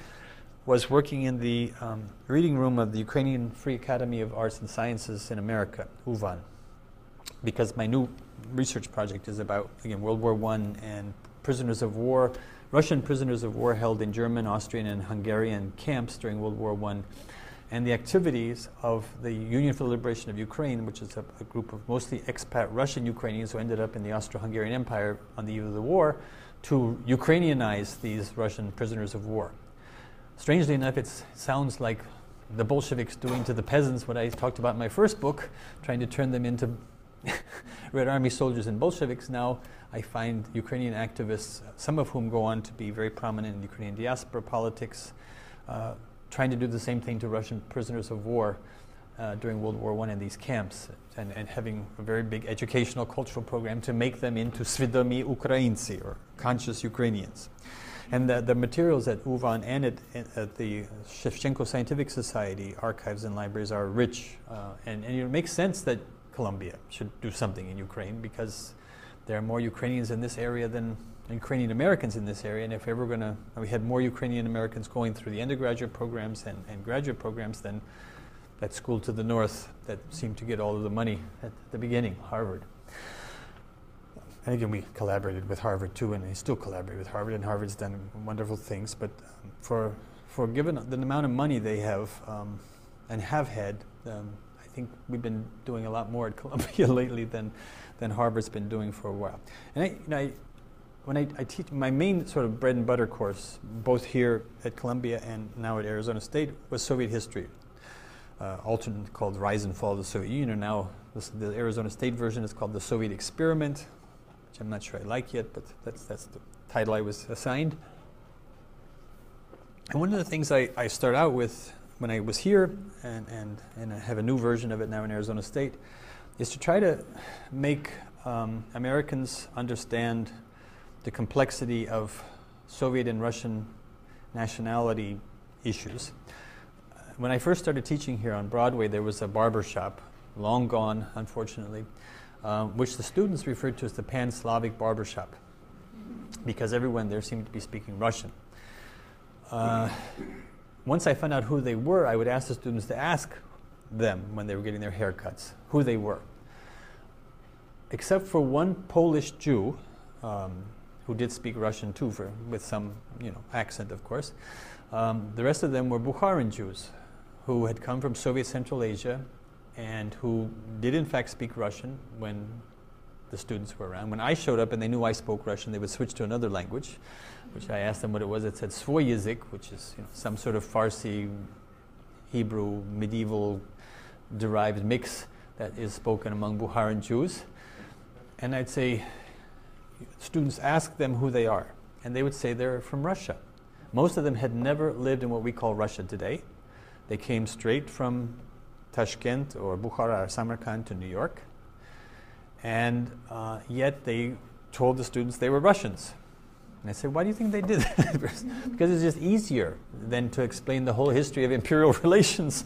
was working in the um, reading room of the Ukrainian Free Academy of Arts and Sciences in America, UVAN, because my new research project is about again World War One and prisoners of war, Russian prisoners of war held in German, Austrian, and Hungarian camps during World War One, and the activities of the Union for the Liberation of Ukraine, which is a, a group of mostly expat Russian Ukrainians who ended up in the Austro-Hungarian Empire on the eve of the war to Ukrainianize these Russian prisoners of war. Strangely enough, it sounds like the Bolsheviks doing to the peasants what I talked about in my first book, trying to turn them into Red Army soldiers and Bolsheviks. Now I find Ukrainian activists, some of whom go on to be very prominent in Ukrainian diaspora politics, uh, trying to do the same thing to Russian prisoners of war uh, during World War I in these camps and, and, having a very big educational cultural program to make them into svidomi Ukrainci or conscious Ukrainians. And the, the materials at UVAN and at, at, the Shevchenko Scientific Society archives and libraries are rich. Uh, and, and it makes sense that Columbia should do something in Ukraine because there are more Ukrainians in this area than Ukrainian Americans in this area. And if ever going to, we had more Ukrainian Americans going through the undergraduate programs and, and graduate programs than that school to the north that seemed to get all of the money at the beginning, Harvard. And again, we collaborated with Harvard too, and we still collaborate with Harvard, and Harvard's done wonderful things. But um, for, for given the amount of money they have um, and have had, um, I think we've been doing a lot more at Columbia lately than, than Harvard's been doing for a while. And I, you know, I, when I, I, teach my main sort of bread and butter course, both here at Columbia and now at Arizona State, was Soviet history uh, alternate called Rise and Fall of the Soviet Union, now this, the Arizona State version is called The Soviet Experiment, which I'm not sure I like yet, but that's, that's the title I was assigned. And one of the things I, I start out with when I was here, and, and, and I have a new version of it now in Arizona State, is to try to make um, Americans understand the complexity of Soviet and Russian nationality issues. When I first started teaching here on Broadway, there was a barber shop, long gone, unfortunately, um, which the students referred to as the Pan Slavic barber shop, because everyone there seemed to be speaking Russian. Uh, once I found out who they were, I would ask the students to ask them when they were getting their haircuts who they were. Except for one Polish Jew, um, who did speak Russian too, for, with some you know, accent, of course. Um, the rest of them were Bukharan Jews who had come from Soviet Central Asia and who did, in fact, speak Russian when the students were around. When I showed up and they knew I spoke Russian, they would switch to another language, which I asked them what it was. It said Svoy Yazik, which is you know, some sort of Farsi, Hebrew, medieval derived mix that is spoken among Bukharan Jews. And I'd say, students ask them who they are, and they would say they're from Russia. Most of them had never lived in what we call Russia today. They came straight from Tashkent or Bukhara or Samarkand to New York, and uh, yet they told the students they were Russians. And I said, why do you think they did that? because it's just easier than to explain the whole history of imperial relations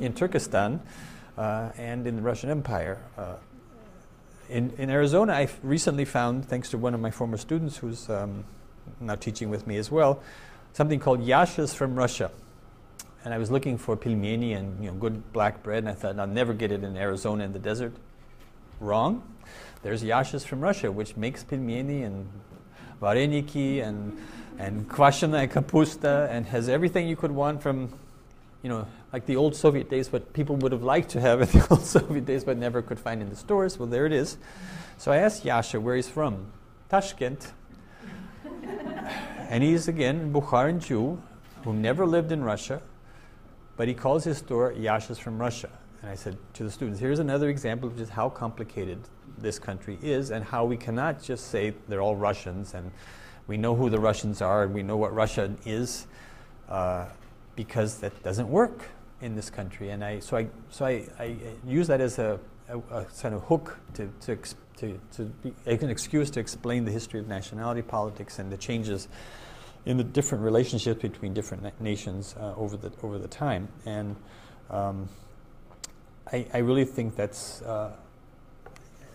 in Turkestan uh, and in the Russian Empire. Uh, in, in Arizona, I recently found, thanks to one of my former students who's um, now teaching with me as well, something called Yasha's from Russia. And I was looking for pelmeni and you know, good black bread, and I thought, I'll never get it in Arizona in the desert. Wrong. There's Yasha's from Russia, which makes pelmeni and vareniki and, and kvashena and kapusta and has everything you could want from you know, like the old Soviet days, what people would have liked to have in the old Soviet days but never could find in the stores. Well, there it is. So I asked Yasha where he's from. Tashkent. and he's, again, Bukharan Jew who never lived in Russia, but he calls his store Yasha's from Russia. And I said to the students, here's another example of just how complicated this country is and how we cannot just say they're all Russians and we know who the Russians are and we know what Russia is. Uh, because that doesn't work in this country. And I, so I, so I, I use that as a, a, a kind of hook to, to, to, to be an excuse to explain the history of nationality politics and the changes in the different relationships between different na- nations uh, over, the, over the time. And um, I, I really think that's, uh,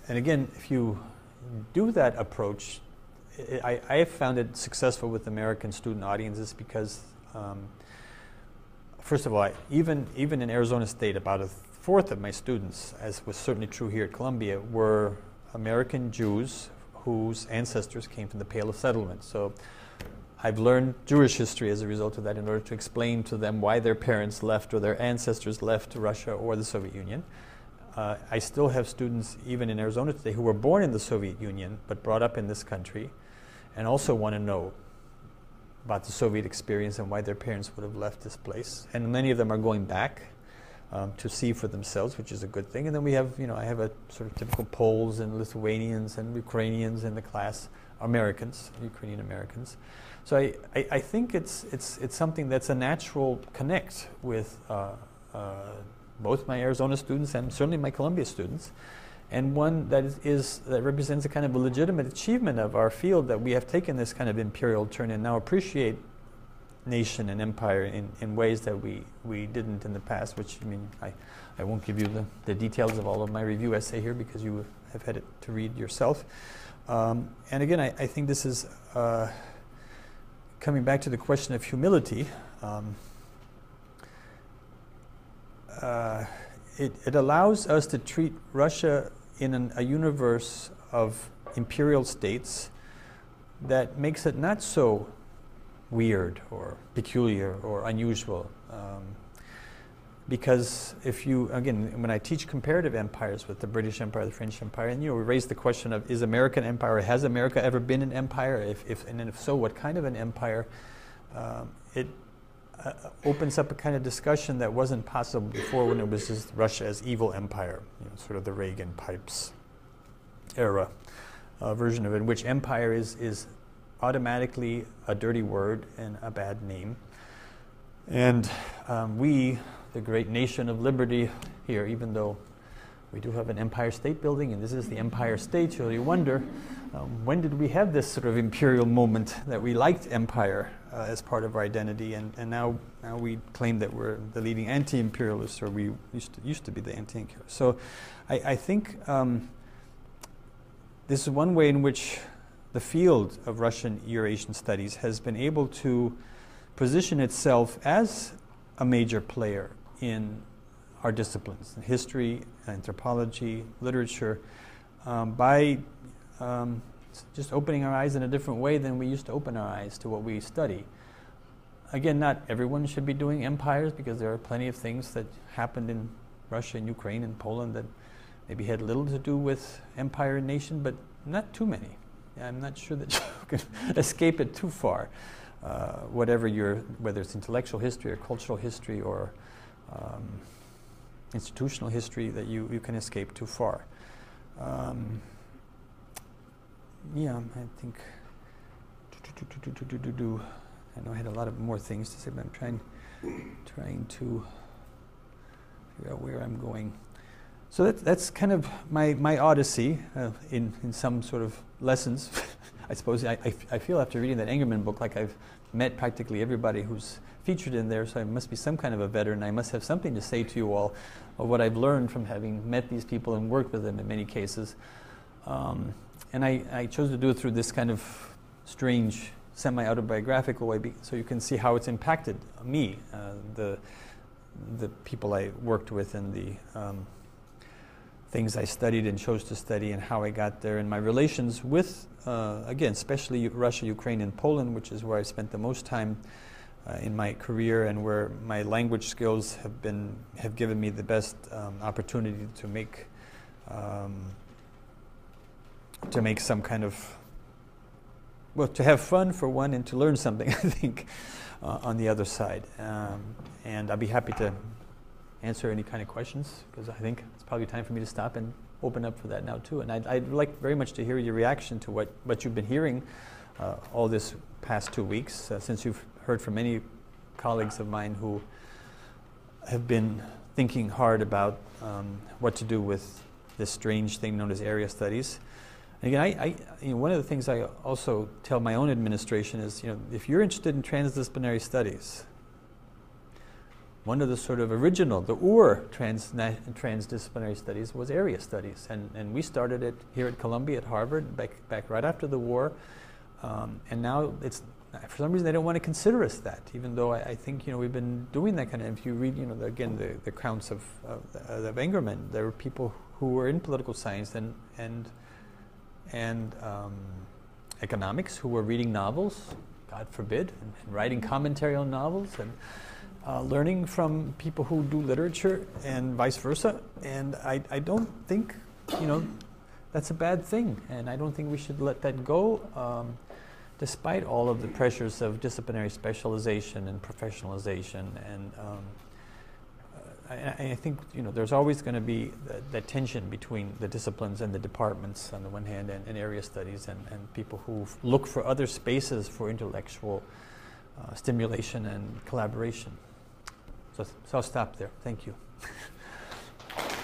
and again, if you do that approach, I, I have found it successful with American student audiences because um, first of all, I, even, even in Arizona State, about a fourth of my students, as was certainly true here at Columbia, were American Jews whose ancestors came from the Pale of Settlement. So I've learned Jewish history as a result of that in order to explain to them why their parents left or their ancestors left Russia or the Soviet Union. Uh, I still have students, even in Arizona today, who were born in the Soviet Union but brought up in this country and also want to know about the Soviet experience and why their parents would have left this place. And many of them are going back um, to see for themselves, which is a good thing. And then we have, you know, I have a sort of typical Poles and Lithuanians and Ukrainians in the class, Americans, Ukrainian Americans. So I, I, I think it's, it's, it's something that's a natural connect with uh, uh, both my Arizona students and certainly my Columbia students and one that is, is, that represents a kind of a legitimate achievement of our field that we have taken this kind of imperial turn and now appreciate nation and empire in, in ways that we, we didn't in the past, which I mean, I, I won't give you the, the details of all of my review essay here because you have had it to read yourself. Um, and again, I, I, think this is uh, coming back to the question of humility. Um, uh, it, it allows us to treat Russia in an, a universe of imperial states that makes it not so weird or peculiar or unusual. Um, because if you, again, when I teach comparative empires with the British Empire, the French Empire, and you know, we raise the question of is American empire? Has America ever been an empire? If, if and if so, what kind of an empire? Um, it uh, opens up a kind of discussion that wasn't possible before when it was just Russia as evil empire, you know, sort of the Reagan pipes era uh, version of it, in which empire is, is automatically a dirty word and a bad name. And um, we, the great nation of liberty here, even though we do have an Empire State Building, and this is the Empire State, so you wonder um, when did we have this sort of imperial moment that we liked empire uh, as part of our identity, and, and now, now we claim that we're the leading anti imperialists, or we used to, used to be the anti imperialists. So I, I think um, this is one way in which the field of Russian Eurasian studies has been able to position itself as a major player in our disciplines, history, anthropology, literature, um, by um, just opening our eyes in a different way than we used to open our eyes to what we study. Again, not everyone should be doing empires because there are plenty of things that happened in Russia and Ukraine and Poland that maybe had little to do with empire and nation, but not too many. I'm not sure that you can escape it too far. Uh, whatever your, whether it's intellectual history or cultural history or um, institutional history, that you, you can escape too far. Um, yeah, I think. I know I had a lot of more things to say, but I'm trying, trying to figure out where I'm going. So that's, that's kind of my, my odyssey uh, in, in some sort of lessons. I suppose I, I, I, feel after reading that Engerman book like I've met practically everybody who's featured in there, so I must be some kind of a veteran. I must have something to say to you all of what I've learned from having met these people and worked with them in many cases. Um, and I, I chose to do it through this kind of strange semi-autobiographical way so you can see how it's impacted me, uh, the, the people I worked with and the um, things I studied and chose to study and how I got there, and my relations with, uh, again, especially Russia, Ukraine, and Poland, which is where I spent the most time uh, in my career and where my language skills have been have given me the best um, opportunity to make um, to make some kind of well to have fun for one and to learn something I think uh, on the other side um, and I'll be happy to answer any kind of questions because I think it's probably time for me to stop and open up for that now too. And I'd, I'd like very much to hear your reaction to what, what you've been hearing uh, all this past two weeks, uh, since you've heard from many colleagues of mine who have been thinking hard about um, what to do with this strange thing known as area studies. And again, I, I, you know, one of the things I also tell my own administration is, you know, if you're interested in transdisciplinary studies, one of the sort of original, the UR trans, transdisciplinary studies was area studies. And, and we started it here at Columbia, at Harvard, back, back right after the war. Um, and now it's, for some reason, they don't want to consider us that, even though I, I, think, you know, we've been doing that kind of, if you read, you know, the, again, the, the accounts of, of, of Engerman, there were people who were in political science and, and, and um, economics who were reading novels, God forbid, and, and writing commentary on novels. and uh, learning from people who do literature and vice versa. And I, I don't think, you know, that's a bad thing. And I don't think we should let that go, um, despite all of the pressures of disciplinary specialization and professionalization. And um, I, I, think, you know, there's always going to be that tension between the disciplines and the departments on the one hand and, and area studies and, and people who look for other spaces for intellectual uh, stimulation and collaboration. So, so I'll stop there. Thank you.